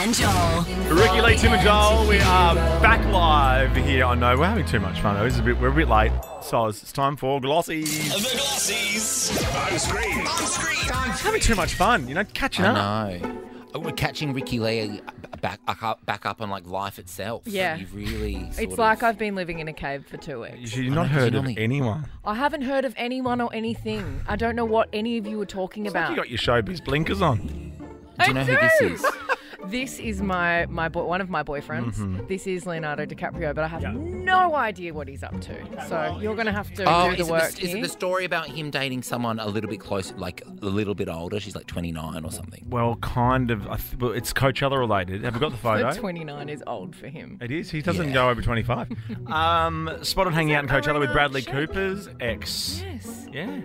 and Joel. Ricky Lee, Tim and Joel, we are back live here. I know we're having too much fun though. This is a bit, we're a bit late, so it's, it's time for glossies. The Glossies. On screen. On screen. Having too much fun, you know, catching up. I know. Oh, We're catching Ricky Lee back up, back up on like life itself. Yeah. You've really. sort It's of- like I've been living in a cave for two weeks. You've not heard of normally- anyone. I haven't heard of anyone or anything. I don't know what any of you were talking It's like about. you got your showbiz blinkers on. Do you know who this is? This is my my boy, one of my boyfriends. Mm-hmm. This is Leonardo DiCaprio, but I have no idea what he's up to. So you're going to have to Oh, do the is, work it the, is it here. the story about him dating someone a little bit close, like a little bit older? She's like 29 or something. Well, kind of. I th- well, it's Coachella related. Have we got the photo? But 29 is old for him. It is. He doesn't Yeah. go over 25. um, spotted hanging out in Coachella with Bradley Cooper's ex. Yes. Yeah.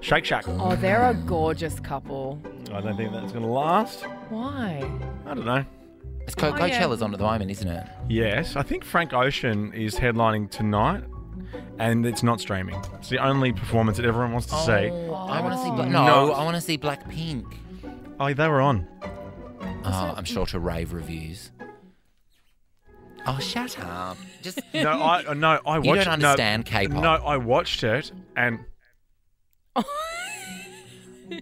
Shake Shack. Oh, they're a gorgeous couple. I don't think that's going to last. Why? I don't know. It's Co- Oh, yeah. Coachella's um, on at the moment, isn't it? Yes, I think Frank Ocean is headlining tonight, and it's not streaming. It's the only performance that everyone wants to oh, see. I want to see. Bla- No. no, I want to see Blackpink. Oh, they were on. Oh, I'm sure to rave reviews. Oh, shut up! Just No, I no, I watched. You don't no, understand K-pop. No, I watched it, and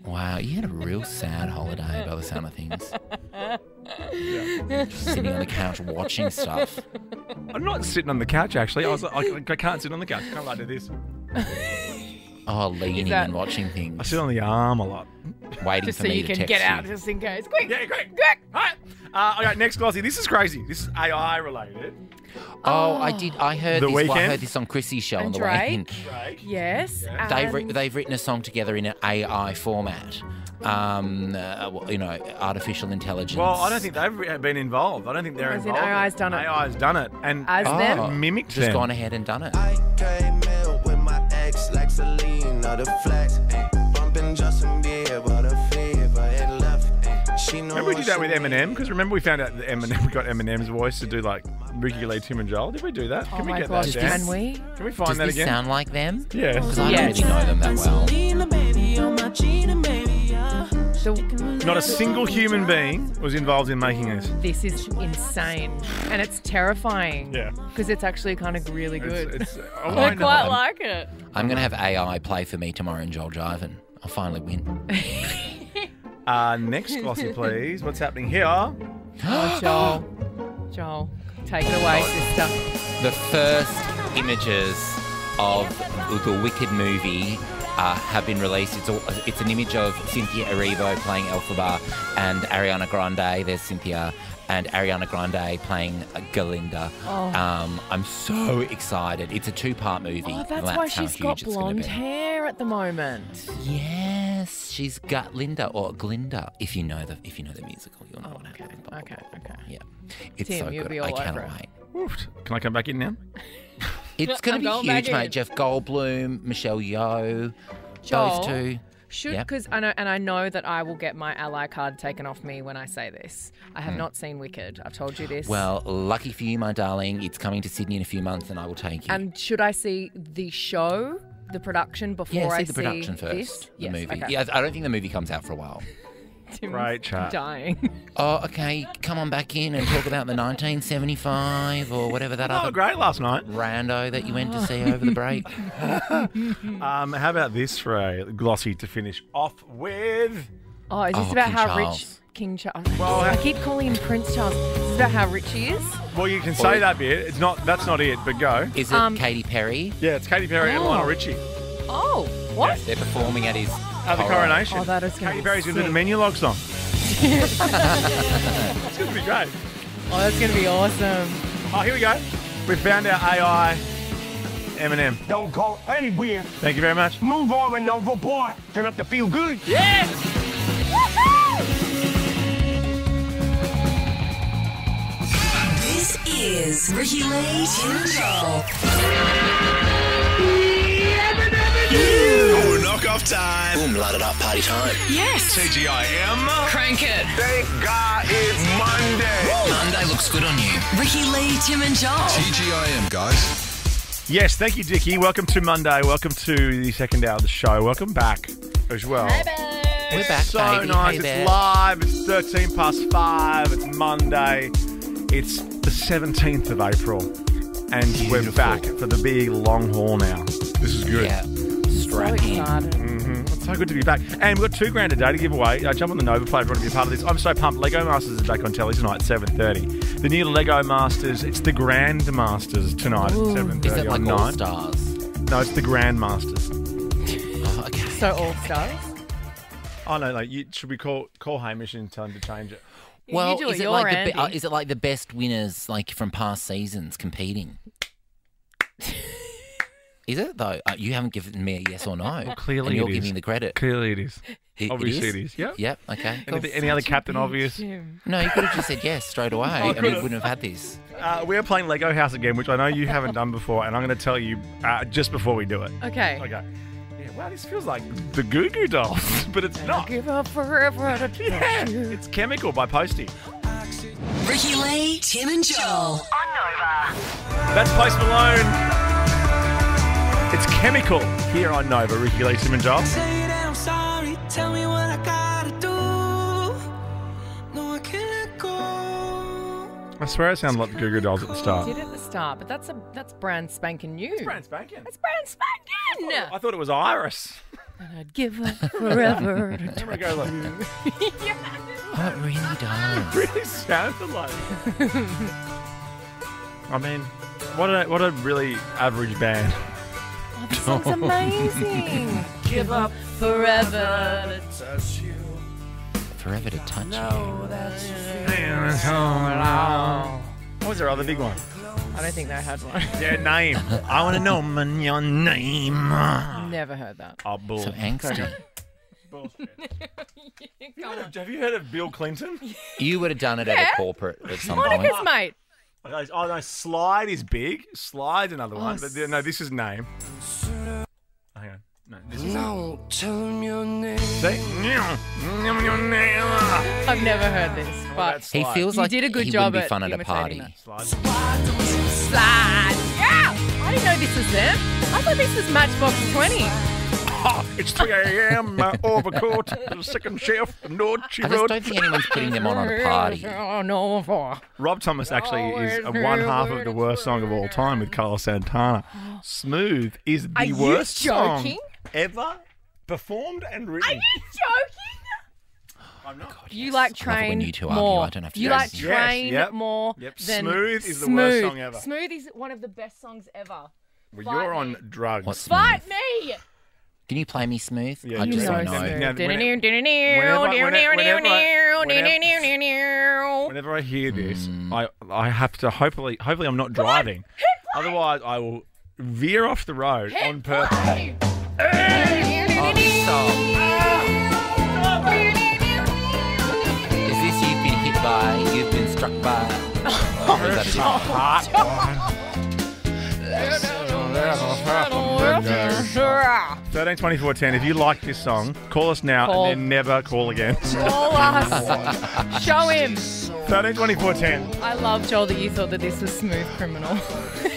wow, you had a real sad holiday by the sound of things. Just sitting on the couch watching stuff. I'm not sitting on the couch. Actually, I was. I, I can't sit on the couch. I can't like do this. Oh, leaning that- and watching things. I sit on the arm a lot. waiting Just for so me you to can text get you. out just in case. Quick! Yeah, quick, quick. All right. Uh, okay, next glossy. This is crazy. This is AI related. Oh, I did. I heard The this. well, I Weeknd? heard this on Chrissy's show on And the way in. Drake? Yes. They've ri- and- they've written a song together in an AI format. Um, uh, well, you know, artificial intelligence. Well, I don't think they've re- been involved. I don't think they're As in involved. AI's done it. AI's done it, and As Oh, them? mimicked just them. gone ahead and done it. came out with like Celine or the flex. eh. Bumping Justin Bieber, the fever and left. eh. She know Remember we what did that with. Eminem? Because remember we found out that Eminem we got Eminem's voice to do like Ricky Lee, Tim and Joel. Did we do that? Can Oh we get gosh, that? Dan? can we? Can we find Does that this again? sound like them? yes. Because I don't really know them that well. The- Not a single human being was involved in making this. this is insane. And it's terrifying. Yeah. Because it's actually kind of really good. It's, it's, oh, I I know. quite like it. I'm going to have AI play for me tomorrow in Joel Jiven. I'll finally win. Uh, next glossy, please. What's happening here? Oh, Joel. Joel, take it away, sister. The first images of the Wicked movie uh, have been released. It's all, it's an image of Cynthia Erivo playing Elphaba and Ariana Grande. There's Cynthia and Ariana Grande playing uh, Galinda. Oh. Um, I'm so excited. It's a two-part movie. Oh, and that's why she's got blonde hair at the moment. Yes, she's got Linda or Glinda. If you know the if you know the musical, you'll know what okay. happened. Okay, okay. Yeah, it's Tim, so good. I all over cannot it. wait. Can I come back in now? It's going to be huge, mate. in. Jeff Goldblum, Michelle Yeoh, Joel, those two. Should because I know and I know that I will get my ally card taken off me when I say this. I have Hmm. not seen Wicked. I've told you this. Well, lucky for you, my darling. It's coming to Sydney in a few months, and I will take you. and should I see the show, the production before yeah, see I the production first. this? The yes, movie. Okay. Yeah, I don't think the movie comes out for a while. Tim's Great chat. Dying. Oh, okay. Come on back in and talk about the 1975 or whatever that Oh, other great last night. rando that you went to see over the break. Um, how about this for a glossy to finish off with? Oh, is this Oh, about King how Charles. rich King Charles? Well, I keep calling him Prince Charles. Is this about how rich he is? Well, you can say that bit. It's not. That's not it. But go. Is it Um, Katy Perry? Yeah, it's Katy Perry and Oh. Lionel Richie Oh, what? They're performing at his at the coronation. Oh, that is gonna Katy be Perry's going to do the Menulog song. it's going to be great. Oh, that's gonna be awesome. Oh, here we go. We found our AI Eminem. Don't go anywhere. Thank you very much. Move on and overboard. Turn up to feel good. Yes. This is Ricky Lee, Tim and Joel. Oh, knock off time. Boom, light it up, party time. Yes. TGIM. Crank it. Thank God it's Monday. Monday looks good on you. Ricky Lee, Tim and Joel. TGIM, guys. Yes, thank you, Dickie. Welcome to Monday. Welcome to the second hour of the show. Welcome back as well. We're It's back, so baby. nice. Hey it's there. live. It's 13 past 5. It's Monday. It's the 17th of April. And we're back for the big long haul now. This is good. Yeah. So Strap in. excited. hmm It's so good to be back. And we've got two grand a day to give away. Uh, jump on the Nova Play if you want to be a part of this. I'm so pumped. Lego Masters is back on telly tonight at 7.30. The new Lego Masters, it's the Grand Masters tonight Ooh. at 7.30 Is it like on All 9. Stars? No, it's the Grand Masters. Oh, okay. So all stars. Oh, no, like, you, should we call call Hamish and tell him to change it? Well, is it it like the be- uh, is it like the best winners like from past seasons competing? Is it though? Uh, you haven't given me a yes or no. clearly and you're it is. giving the credit. Clearly it is. It- Obviously it it is. is. Yep. Yep. Okay. cool. Anything, any other captain obvious? No, you could have just said yes straight away, Oh, and we wouldn't have had this. Uh, we're playing Lego House again, which I know you haven't done before, and I'm going to tell you uh, just before we do it. Okay. Okay. Yeah, wow, this feels like the Goo Goo Dolls, but it's I'll not. give up forever to touch Yeah, you. it's Chemical by Posty. Ricky Lee, Tim and Joel. On Nova. That's Post Malone. It's Chemical here on Nova. Ricky Lee, Sim and Say that I'm sorry, tell me what I gotta do. No, I can't go. I swear it sounded like the Goo Goo Dolls at the start. Did at the start, but that's a that's brand spanking new. It's brand spanking. It's brand spanking. I thought it was Iris. And I'd give up forever to There we go. Look. Oh, it really does. really sounded like. I mean, what a what a really average band. This song's amazing. give up forever to touch you. Forever to touch you. What was their other big one? I don't think they had one. Yeah, name. I want to know man, your name. Never heard that. Oh, bull. So angsty. Have you heard of Bill Clinton? You would have done it at a corporate at some point. Monica's mate. Okay, Oh no, Slide is big. Slide's another oh, one, Oh, but no, this is name. Hang on. No, this is No, tell him your name. See? I've never heard this, but He feels You like did a good he job wouldn't be fun at a imitating party. Slide. Slide. Yeah. I didn't know this was them. I thought this was Matchbox 20. It's 3 a.m. Uh, overcoat, the second shift, Naughty I just Road. don't think anyone's putting them on on a party. Oh, no. for- Rob Thomas actually is a one half of the worst song of all time with Carlos Santana. Smooth is the Are you worst song joking? ever performed and written. Are you joking? I'm not. You like I love when train you two argue, more. I don't have to you do like this. Yes, train yep, more yep. than Smooth is the Smooth. worst song ever. Smooth is one of the best songs ever. Well, Fight you're me. on drugs. What's Fight me. Can you play me smooth? Yeah, I you just know don't know. Now, Whenever- Whenever I hear this, Hmm. I I have to hopefully hopefully I'm not driving. Otherwise, I will veer off the road on purpose. Is this you've been hit by, you've been struck by? Or is Thirteen twenty four ten. If you like this song, call us now Call. and then never call again. Call us. Show him. 13 I love, Joel, that you thought that this was smooth criminal.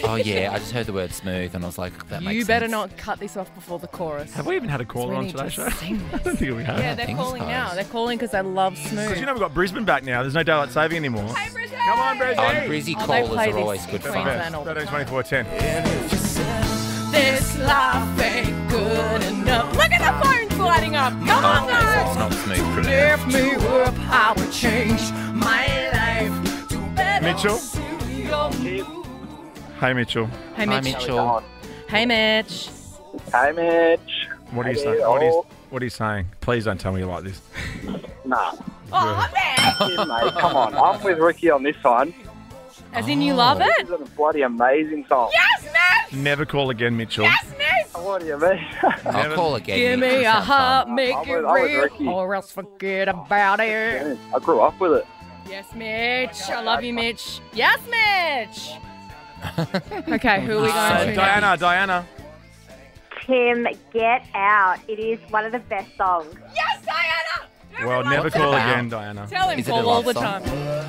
Oh yeah, I just heard the word smooth and I was like, that makes you better sense. not cut this off before the chorus. Have we even had a caller on today's to show? I don't think we have. yeah, they're calling so. now. They're calling because they love smooth. Because you know we've got Brisbane back now. There's no daylight saving anymore. Come on, Brisbane. Oh, and Oh, callers are always good fun. Queensland myself. This life ain't good enough. Look at the phone lighting up. Come on, guys. It's not smooth, brilliant. Lift me up, I would change my life to better Mitchell? Hi, Mitchell. Hey, Mitch. Hi, Mitchell. Hi, Mitch. Hi, Mitch. What are you saying? What is? What are you saying? Please don't tell me you like this. Nah. Oh, I mate, come on. I'm with Ricky on this one. As in, you love oh. it? This is a bloody amazing song. Yes! Never call again, Mitchell. Yes, Mitch. What do you mean? I'll call again. Give Mitch. me a not heart, fun. make I'm it with- I'm real, Ricky. or else forget about it. I grew up with it. Yes, Mitch. I love you, Mitch. Yes, Mitch. okay, who are we going to? Diana, Diana. Tim, get out. It is one of the best songs. Yes, Diana. Well, never call again, Diana. Tell him Is it a call all love the song? time.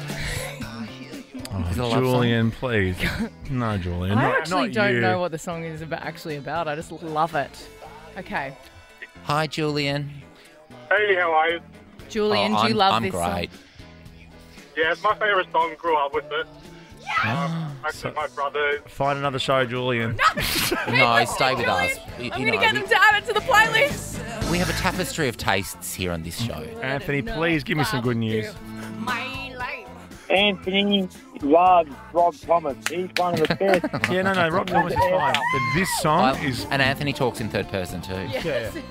Oh, a love song? Julian, please. No, Julian. I not, actually not don't you. know what the song is about, actually about. I just love it. Okay, Hi, Julian. Hey, how are you? Julian, Oh, do you I'm- love I'm this great. Yeah, it's my favourite song. Grew up with it. Yeah. Ah. Actually, my brother. Find another show, Julian. No, stay with us. You, I'm you going to know, get them to add it to the playlist. we, we have a tapestry of tastes here on this show. Anthony, please give me some good news. Anthony loves Rob Thomas. He's one of the best. Yeah, no, no, Rob Thomas is fine. But this song Well, is. and Anthony talks in third person too. Yes.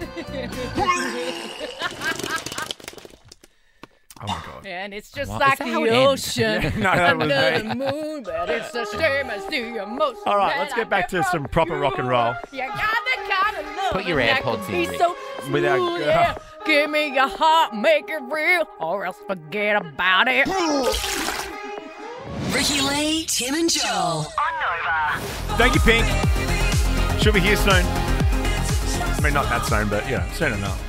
Oh my god. and it's just What? like Is that the how it ends? ocean No, that was under the moon, but it's the same as the emotion. All right, let's get back to some from proper rock and roll. You got the kind of love Put your AirPods in, be Rick. so With our smooth, girl. yeah. Give me your heart, make it real, or else forget about it. Ricky Lee, Tim and Joel. Thank you, Pink. She'll be here soon. I mean, not that soon, but yeah, soon enough.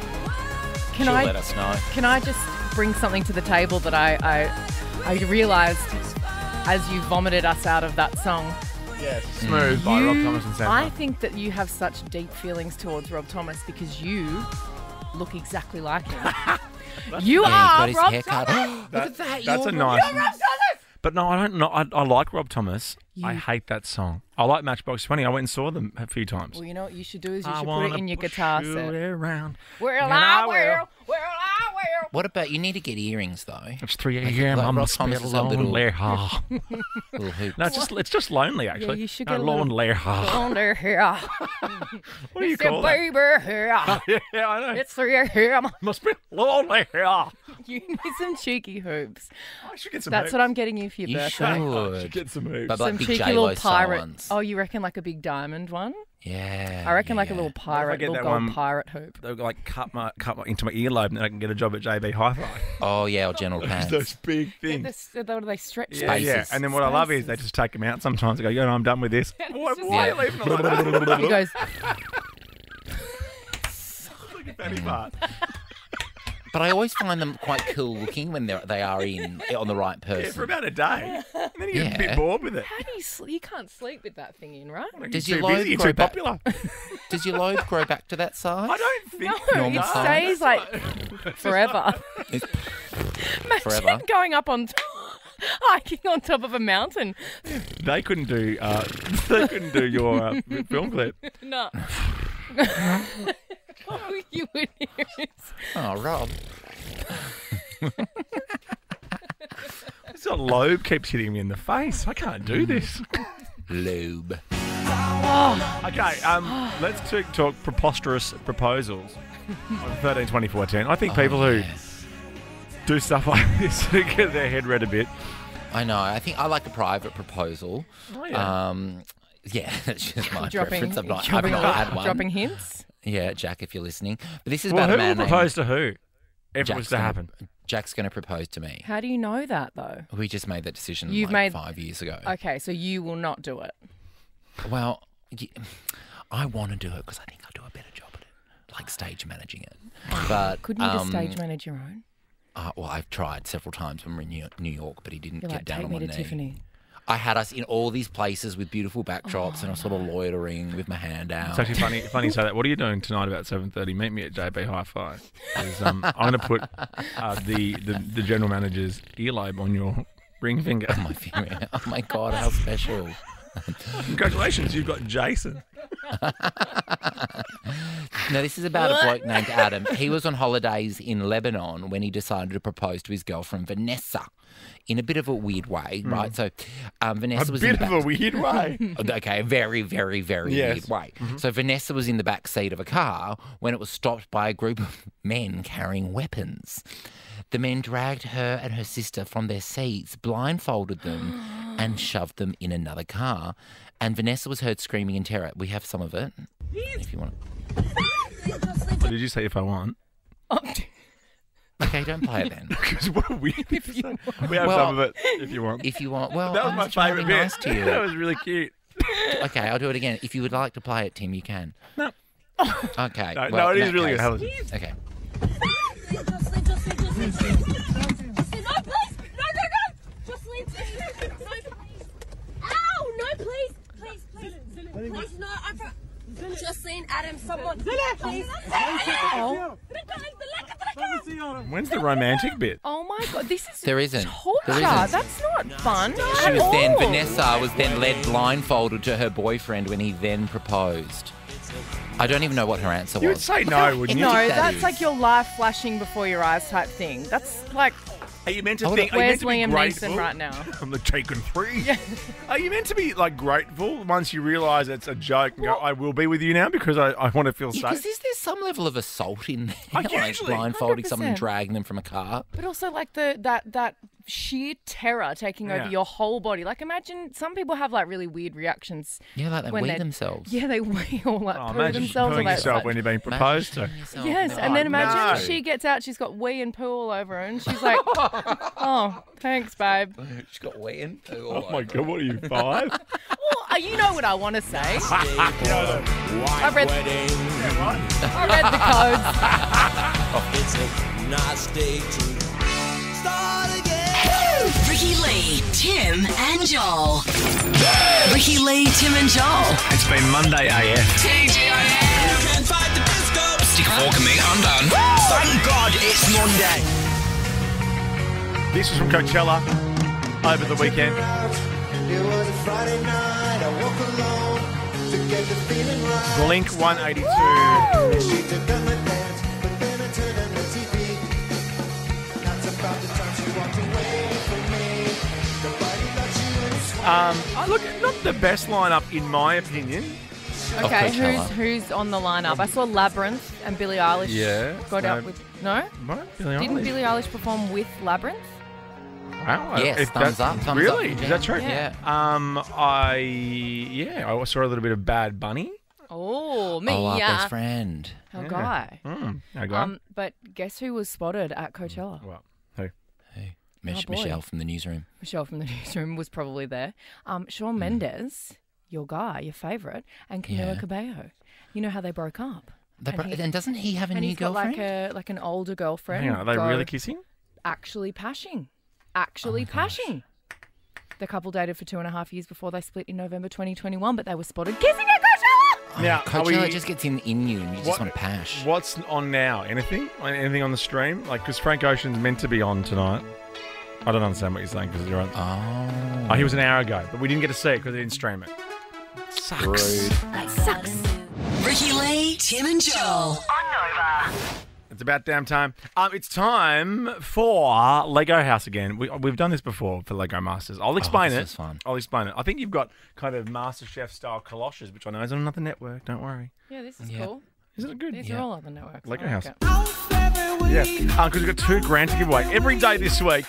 Can She'll I let us know. Can I just bring something to the table that I I, I realised as you vomited us out of that song? Yes. Smooth by Rob Thomas and Sam. I think that you have such deep feelings towards Rob Thomas because you look exactly like him. you are got Rob haircut. Thomas. Look at that. That's you're a nice. You're Rob Thomas. But no, I don't know. I, I like Rob Thomas. I hate that song. I like Matchbox 20. I went and saw them a few times. Well, you know what you should do is you I should put it in your push guitar you set. around. Well, And I I What about you need to get earrings though? It's 3 Like- a.m. like I'm Rob a Thomas bit is little- lonely. Ah. Little hoops. No, it's just it's just lonely actually. Yeah, you should no, get a little- lonely. Under here. What do you It's a call that? baby here. yeah, I know. It's three a.m. Must be lonely. Ah. You need some cheeky hoops. I should get some. That's hoops. what I'm getting you for your You birthday. I should. should get some hoops. But Some like big cheeky J-Lo little pirate. ones. Oh, you reckon like a big diamond one? Yeah. I reckon like a little pirate, get little that gold one- pirate hoop. They'll like cut my cut my, into my earlobe, and then I can get a job at JB Hi-Fi. Oh yeah, or general pants. Those big Yeah, things. this, what do they stretch? Yeah, yeah. And then what I love is they just take them out sometimes. I go, yeah, no, I'm done with this. Why, why Yeah. are you leaving it like that? He goes, Look at that part. But I always find them quite cool looking when they're they are in on the right person. Yeah, for about a day. And then you get a bit bored with it. how do you sleep? You can't sleep with that thing in, right? Does You're your too load busy, you're grow too back? popular. Does your load grow back to that size? I don't think No, it size? stays like forever. It's Imagine forever. going up on, hiking on top of a mountain. they couldn't do. Uh, they couldn't do your uh, film clip. No. Oh, you would hear it. Oh, Rob. This lobe keeps hitting me in the face. I can't do this. Lobe. Oh. Okay, um, let's t- talk preposterous proposals on 13, 24, 10. I think Oh, people who do stuff like this get their head read a bit. I know. I think I like a private proposal. Oh, yeah. Um, yeah, that's just my dropping, preference. I've not, I've not had one. dropping hints. Yeah, Jack, if you're listening. But this is Well, about who a man will named- propose to who? If it was Jack's to gonna- happen. Jack's going to propose to me. How do you know that though? We just made that decision You've like made- five years ago. Okay, so you will not do it. Well, I want to do it because I think I'll do a better job at it, like stage managing it. But Couldn't you um, just stage manage your own? Uh, well, I've tried several times when we're in New New York, but he didn't You're get like, down take on me one to knee. Tiffany. I had us in all these places with beautiful backdrops, and I was sort of loitering with my hand out. It's actually funny. Funny you say that. What are you doing tonight about seven thirty? Meet me at JB Hi-Fi. 'Cause, Um, I'm going to put uh, the, the the general manager's earlobe on your ring finger. Oh my finger! Oh my god! How special! Congratulations, you've got Jason. No, this is about a bloke named Adam. He was on holidays in Lebanon when he decided to propose to his girlfriend Vanessa in a bit of a weird way, right? So, um, Vanessa A was bit in the of back- a weird way. okay, very, very, very Yes. weird way. Mhm. So Vanessa was in the back seat of a car when it was stopped by a group of men carrying weapons. The men dragged her and her sister from their seats, blindfolded them, and shoved them in another car. And Vanessa was heard screaming in terror. We have some of it. If you want. What did you say if I want? Okay, don't play it then. Because what a weird thing to say. We have Well, some of it if you want. If you want, well, that was I my was trying to favourite bit. nice to you. that was really cute. Okay, I'll do it again. If you would like to play it, Tim, you can. No. Okay. No, well, no, it in is that really good. case- Have a listen. Okay. Ow! No, please, please, please, please, no. I'm from Jocelyn Adam. Someone, please. Oh. When's the romantic bit? Oh my god, this is There isn't. torture. There isn't. That's not fun. She at was then. Vanessa was then led blindfolded to her boyfriend when he then proposed. I don't even know what her answer was. You would say no, wouldn't you? No, That that's is. like your life flashing before your eyes type thing. That's like Are you meant to Hold think? on. Are you where's meant to be Liam grateful? Neeson right now? I'm the taken free. Are you meant to be like grateful once you realise it's a joke and go, I will be with you now because I, I want to feel Because safe? is there some level of assault in there? Oh, like usually. blindfolding someone and 100%. dragging them from a car. But also like the that that sheer terror taking Yeah. over your whole body. Like imagine some people have like really weird reactions. Yeah, like they when wee themselves. Yeah, they wee or like Oh, poo imagine themselves. or pooing yourself like- when you're being proposed to. Yes, and Oh, then imagine no. she gets out, she's got wee and poo all over her, and she's like, "Oh, thanks, babe." She's got wee and poo Oh my god, what are you five? Well, uh, you know what I want to say. I read- I read the codes. It's a nice day to start again. Ricky Lee, Tim, and Joel. Ricky Lee, Tim, and Joel. It's been Monday AF. TGIF. Stick a fork in me. I'm done. Thank God it's Monday. This is from Coachella over the weekend. Blink 182. Um, oh, look, not the best lineup in my opinion. Okay, Coachella. who's who's on the lineup? I saw Labrinth and Billie Eilish. Yeah, got so- out with no. What? Billie Didn't Eilish? Billie Eilish perform with Labrinth? Wow. Yes, if thumbs up, thumbs really? up. Is that true? Yeah. Um, I yeah, I saw a little bit of Bad Bunny. Oh, me, Oh, our yeah. best friend. Our Yeah. guy. Mm, our guy. Um, but guess who was spotted at Coachella? well, who? Hey, Mich- Oh. Michelle from the newsroom. Michelle from the newsroom was probably there. Um, Shawn Mendes, your guy, your favourite, and Camila Yeah. Cabello. You know how they broke up. They And bro- he- and doesn't he have a and new he's got girlfriend? like a like an older girlfriend. Hang on, are they go really kissing? Actually pashing. Oh Actually pashing. The couple dated for two and a half years before they split in November 2021, but they were spotted kissing at Coachella. Now, are Coachella we- just gets in, in you and you just want to pash. What's on now? Anything? Anything on the stream? Like, because Frank Ocean's meant to be on tonight. I don't understand what you're saying because you're on. Oh. Oh, he was an hour ago, but we didn't get to see it because they didn't stream it. Sucks. Rude. That sucks. Ricky Lee, Tim, and Joel. On Nova. It's about damn time. Um, it's time for Lego House again. We, we've done this before for Lego Masters. I'll explain Oh, this it. is fun. I'll explain it. I think you've got kind of MasterChef style cloches, which I know is on another network. Don't worry. Yeah, this is Yeah. cool. Isn't it good? These Yeah. are all other networks. Lego I House. it. Yeah, because we've got two grand to give away every day this week.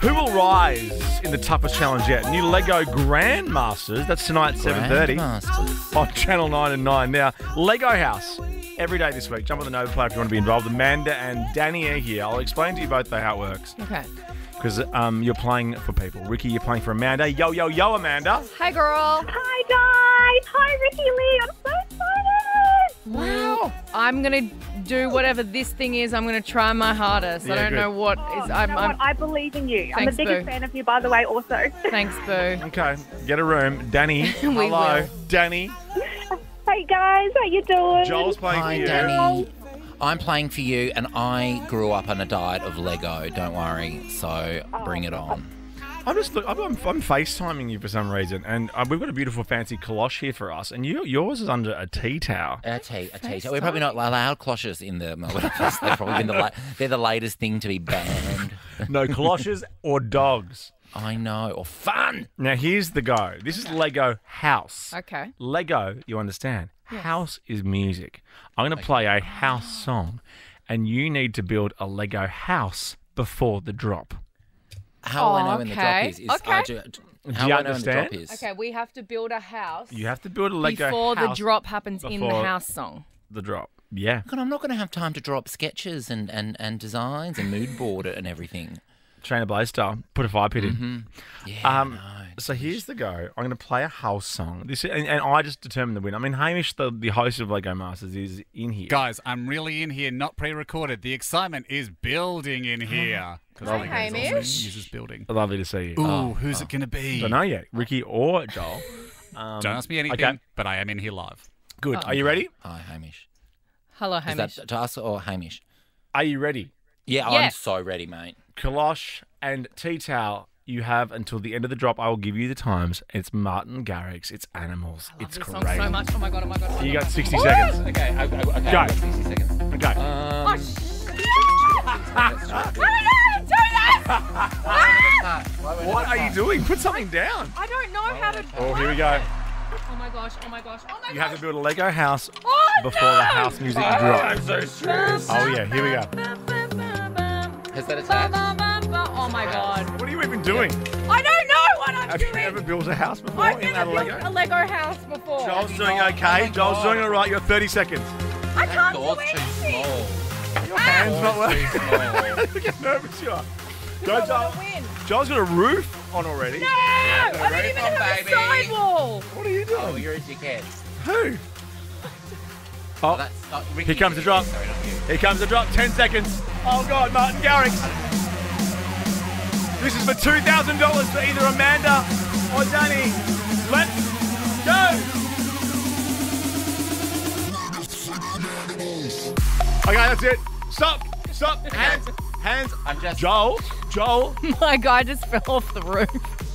Who will rise in the toughest challenge yet? New Lego Grandmasters. That's tonight, seven thirty on Channel Nine and Nine. Now, Lego House every day this week. Jump on the Nova Play if you want to be involved. Amanda and Danny are here. I'll explain to you both though how it works Okay. because um, you're playing for people. Ricky, you're playing for Amanda. Yo, yo, yo, Amanda. Hi, girl. Hi, guys. Hi, Ricky Lee. I'm so excited. Wow. I'm gonna do whatever this thing is. I'm gonna try my hardest. Yeah, I don't good. know what Oh, is. I'm. know I'm what? I believe in you. I'm Thanks, the biggest Boo. fan of you, by the way, also. thanks, Boo. Okay, get a room. Danny, We hello. will. Danny. hey, guys. How you doing? Joel's playing Hi, for you. Danny. I'm playing for you, and I grew up on a diet of Lego. Don't worry. So oh, bring it on. I'm just look. I'm, I'm, I'm FaceTiming you for some reason, and uh, we've got a beautiful fancy cloche here for us, and you, yours is under a tea towel. A tea, a tea. Tower. We're probably not allowed cloches in the Melbourne office. They've probably been the la- they're the latest thing to be banned. No cloches or dogs. I know. Or fun. Now here's the go. This is Lego House. Okay. Lego, you understand? House is music. I'm going to play a house song, and you need to build a Lego house before the drop. How will I know oh, when the drop Okay, is? is okay. I do, how you will I know when the drop understand? is? Okay, we have to build a house You have to build a Lego before the drop happens in the house song. The drop. Yeah. God, I'm not going to have time to drop sketches and, and, and designs and mood board and everything. Trainer Blaze style. Put a fire pit in. Mhm. Yeah, Um, so here's the go. I'm going to play a house song. This and, and I just determine the winner. I mean, Hamish, the, the host of Lego Masters, is in here. Guys, I'm really in here, not pre-recorded. The excitement is building in here. 'Cause Hi, Legos also Hamish. uses building. Lovely to see you. Ooh, who's it going to be? Don't know yet. Ricky or Joel. Um, Don't ask me anything, Okay. but I am in here live. Good. Oh. Are you ready? Hi, Hamish. Hello, Is Hamish. that to us or Hamish? Are you ready? Yeah, I'm so ready, mate. Cloche and Tea Towel, you have until the end of the drop. I will give you the times. It's Martin Garrix. It's Animals. it's this great. song so much. Oh my god. Oh my god. Oh my You god. got 60 seconds. Okay, I, I, okay, Go. I've got 60 seconds. Okay. Oh, Um, shit. I don't. Do this. what are you doing? Put something down. I don't know how to. Oh, here we go. Oh my gosh. Oh my gosh. Oh my You gosh. have to build a Lego house Oh, before no. the house music drops. so stressed. Oh, yeah. Here we go. Has that attached? Oh my god. What are you even doing? I don't know what I'm Have you ever built a house before I've in never that built Lego? a Lego house before. Joel's doing Oh okay. my Joel's God. doing all right. You're 30 seconds. I can't Door's do too anything. small. Your hands not Door's too working. small. Look how nervous you are. I Go, Joel. win. Joel's got a roof on already. No, I don't even on, have baby. a sidewall. What are you doing? Oh, you're a dickhead. Who? Oh, Oh, that's not Ricky. here comes the drop. Sorry. Here comes the drop. 10 seconds. Oh, God, Martin Garrix. This is for $2,000 for either Amanda or Danny. Let's go. Okay, that's it. Stop. Stop. Hands. Hands. I'm just. Joel. Joel. My guy just fell off the roof.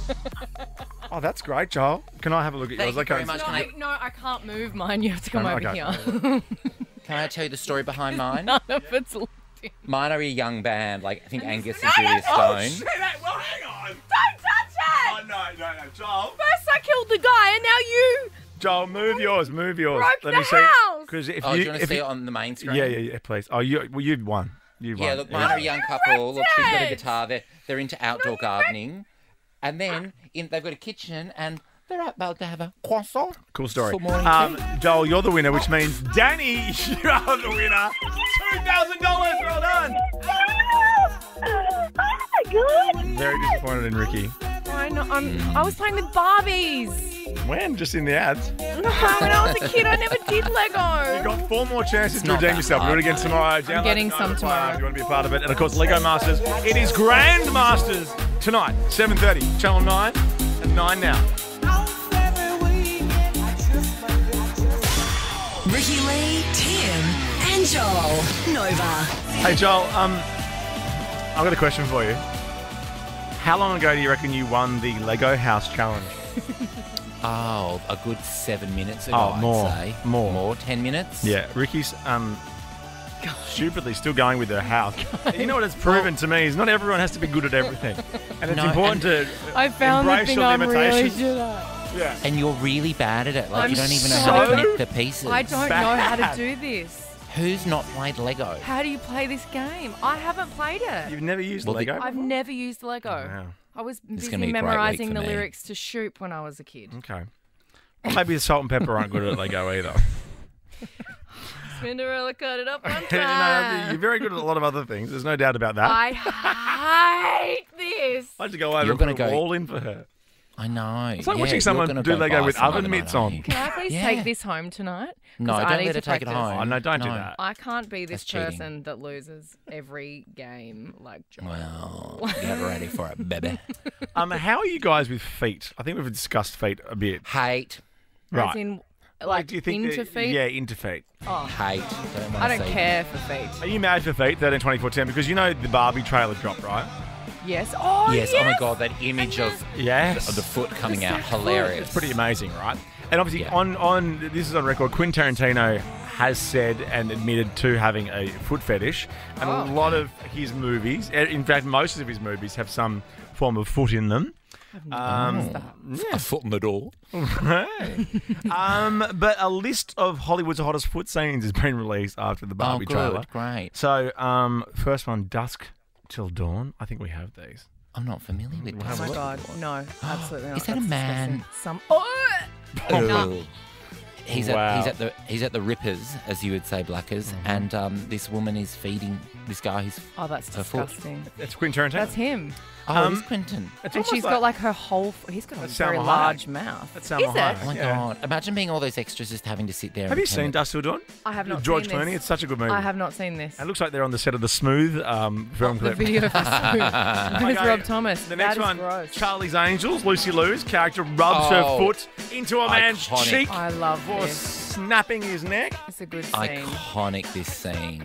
Oh, that's great, Joel. Can I have a look at Thank yours? you very Okay. much. No, I, I- no, I can't move mine. You have to come No, over okay. here. Can I tell you the story behind mine? None of it's looked in. Mine are a young band, like I think Angus No, and Julia no, Stone. Shit, hey, well, hang on. Don't touch Oh, it! no, no, no. Joel. First I killed the guy, and now you. Joel, move yours. Move yours. Broke Let the me see. house. Because if oh, you, do you want to if see you- it on the main screen? Yeah, yeah, yeah, please. Oh, you, well, you've won. You've Yeah, won. look, mine are a young couple. Look, she's got a guitar. They're, they're into outdoor gardening. And then in, they've got a kitchen and they're about to have a croissant. Cool story. Um. Joel, you're the winner, which means Danny, you are the winner. Two thousand dollars. Well done. Oh my god! Very disappointed in Ricky. I know. I'm, I was playing with Barbies. When? Just in the ads. No, when I was a kid, I never did Lego. You've got four more chances to not redeem yourself. Do it again mate. tomorrow. Download getting the some Nova tomorrow. If you want to be a part of it. And of course, Lego Masters. It is Grand Masters tonight, 7.30, Channel 9 and 9 now. Ricky Lee, Tim, and Joel. Nova. Hey, Joel, um, I've got a question for you. How long ago do you reckon you won the Lego House Challenge? Oh, a good seven minutes ago, Oh, more, I'd say. more. More, ten minutes? Yeah, Ricky's um, stupidly still going with her house. you know what it's proven to me is not everyone has to be good at everything, and it's No, important to I found the thing your I'm really limitations. good at. Yeah. And you're really bad at it. Like I'm you don't even know how to connect the pieces. I don't know how to do this. Who's not played Lego? How do you play this game? I haven't played it. You've never used Well, the- Lego. I've never used Lego. Wow. I was This busy gonna be a great week memorizing the me. lyrics to Shoop when I was a kid. Okay. Well, maybe the salt and pepper aren't good at Lego either. Cinderella cut it up one You know, time. you're very good at a lot of other things. There's no doubt about that. I hate this. I had to go over You're and put gonna a go- wall in for her. I know. It's like yeah, watching someone do Lego with oven mitts on. Can I please Yeah. take this home tonight? No, I don't need let to her take it home. Oh, no, don't do that. I can't be this That's cheating. person that loses every game like Joel. Well, get ready for it, baby. Um, how are you guys with feet? I think we've discussed feet a bit. Hate. Right. As in, like, do you think into that- feet? Yeah, into feet. Oh, Hate. Don't I don't see care for feet. Are you mad for feet? 13, 24, 10? Because you know the Barbie trailer dropped, right? Yes. Oh, yes. Oh my god, that image of Yes. of the foot coming out, hilarious. It's pretty amazing, right? And obviously, Yeah. on on this is on record. Quentin Tarantino has said and admitted to having a foot fetish, and Oh. a lot of his movies, eh, in fact, most of his movies have some form of foot in them. Um, A foot in the door. Hey. um, but a list of Hollywood's hottest foot scenes has been released after the Barbie oh, good, trailer. great. So, um, first one, Dusk Till Dawn. I think we have these. I'm not familiar with Oh this. my god, no, absolutely not. Is that a That's man? disgusting. Some. Oh! Ugh. He's Wow. at he's at the he's at the Rippers, as you would say, Blackers, Mm-hmm. and um, this woman is feeding this guy his Oh, that's her foot. disgusting. It's Quentin Tarantino. That's him. Oh, Um, it's Quentin. It's and almost she's got like her whole. f- He's got a very Salma Hayek. large mouth. That's Is Salma it? Hayek. Oh my Yeah. god! Imagine being all those extras just having to sit there. Have and you seen that- Dusk Till Dawn? I have not George seen Clooney. this. It's such a good movie. I have not seen this. It looks like they're on the set of the Smooth um, film the clip. video for Smooth. Where's Okay, Rob Thomas? The next That is one, gross. Charlie's Angels. Lucy Liu's character rubs her Oh. foot into a man's Iconic. cheek I love for this. snapping his neck. It's a good scene. Iconic this scene.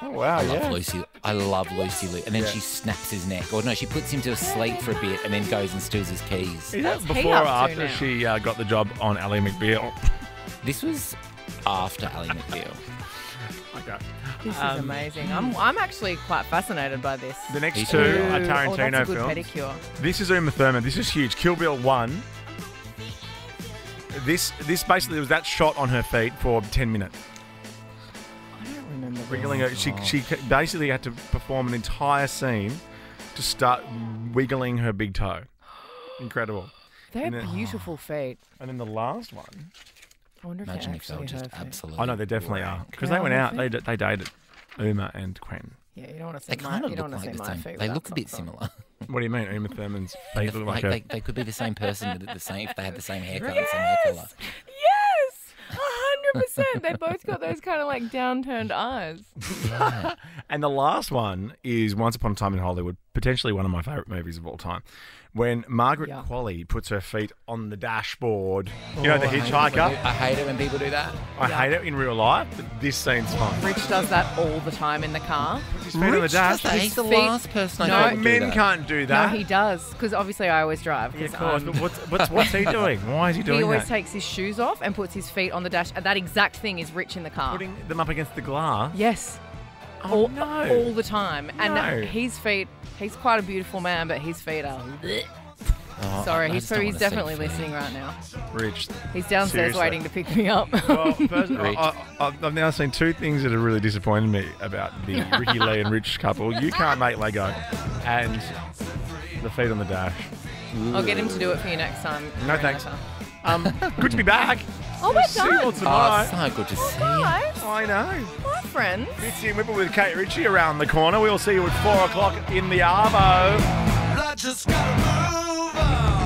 Oh wow! I love yeah. Lucy. I love Lucy Liu. And then Yeah. she snaps his neck. Or no, she puts him to sleep for a bit and then goes and steals his keys. Is that before or after now? she uh, got the job on Ally McBeal? This was after Ally McBeal. Okay. This is Um, amazing. I'm, I'm actually quite fascinated by this. The next Me two too. are Ooh, Tarantino oh, a good films. pedicure. This is Uma Thurman. This is huge. Kill Bill one. This this basically was that shot on her feet for ten minutes. Wiggling her. She she basically had to perform an entire scene to start wiggling her big toe. Incredible. They're then- beautiful feet. And then the last one. I wonder if Imagine they're if they were actually just absolutely. I know they definitely are because they went out. They d- they dated Uma and Quentin. Yeah, you don't want to see They my. kind of look like the same. feet. They look a bit similar. What do you mean? Uma Thurman's feet look like like her. they, they could be the same person with the same if they had the same haircut and same hair color. Hundred percent. They both got those kind of like downturned eyes. And the last one is Once Upon a Time in Hollywood, potentially one of my favourite movies of all time. When Margaret Yeah. Qualley puts her feet on the dashboard, you know, the Oh, I hate it when hitchhiker. they- I hate it when people do that. I hate it in real life, but this scene's fun. Rich does that all the time in the car. His feet on the dash. does that. He's the feet- last person I No, know No, do men that. can't do that. No, he does. Because obviously I always drive. Yeah, 'cause, of course. um, But what's, what's, what's he doing? Why is he doing that? he always that? takes his shoes off and puts his feet on the dash. And that exact thing is Rich in the car. Putting them up against the glass. Yes. Oh, all, no. all the time. And No. his feet, he's quite a beautiful man, but his feet are. Oh, Sorry, I he's, probably, he's definitely listening right now. Rich. He's downstairs Seriously. waiting to pick me up. Well, first, I, I, I've now seen two things that have really disappointed me about the Ricki-Lee and Rich couple. You can't make Lego, and the feet on the dash. I'll get him to do it for you next time. No thanks. the. Um, good to be back. Oh, we're See you all done. tonight. Oh, so good to oh, see you. Guys, I know. my friends. Fitzy and Wippa with Kate Ritchie around the corner. We'll see you at four o'clock in the Arvo. I just gotta run.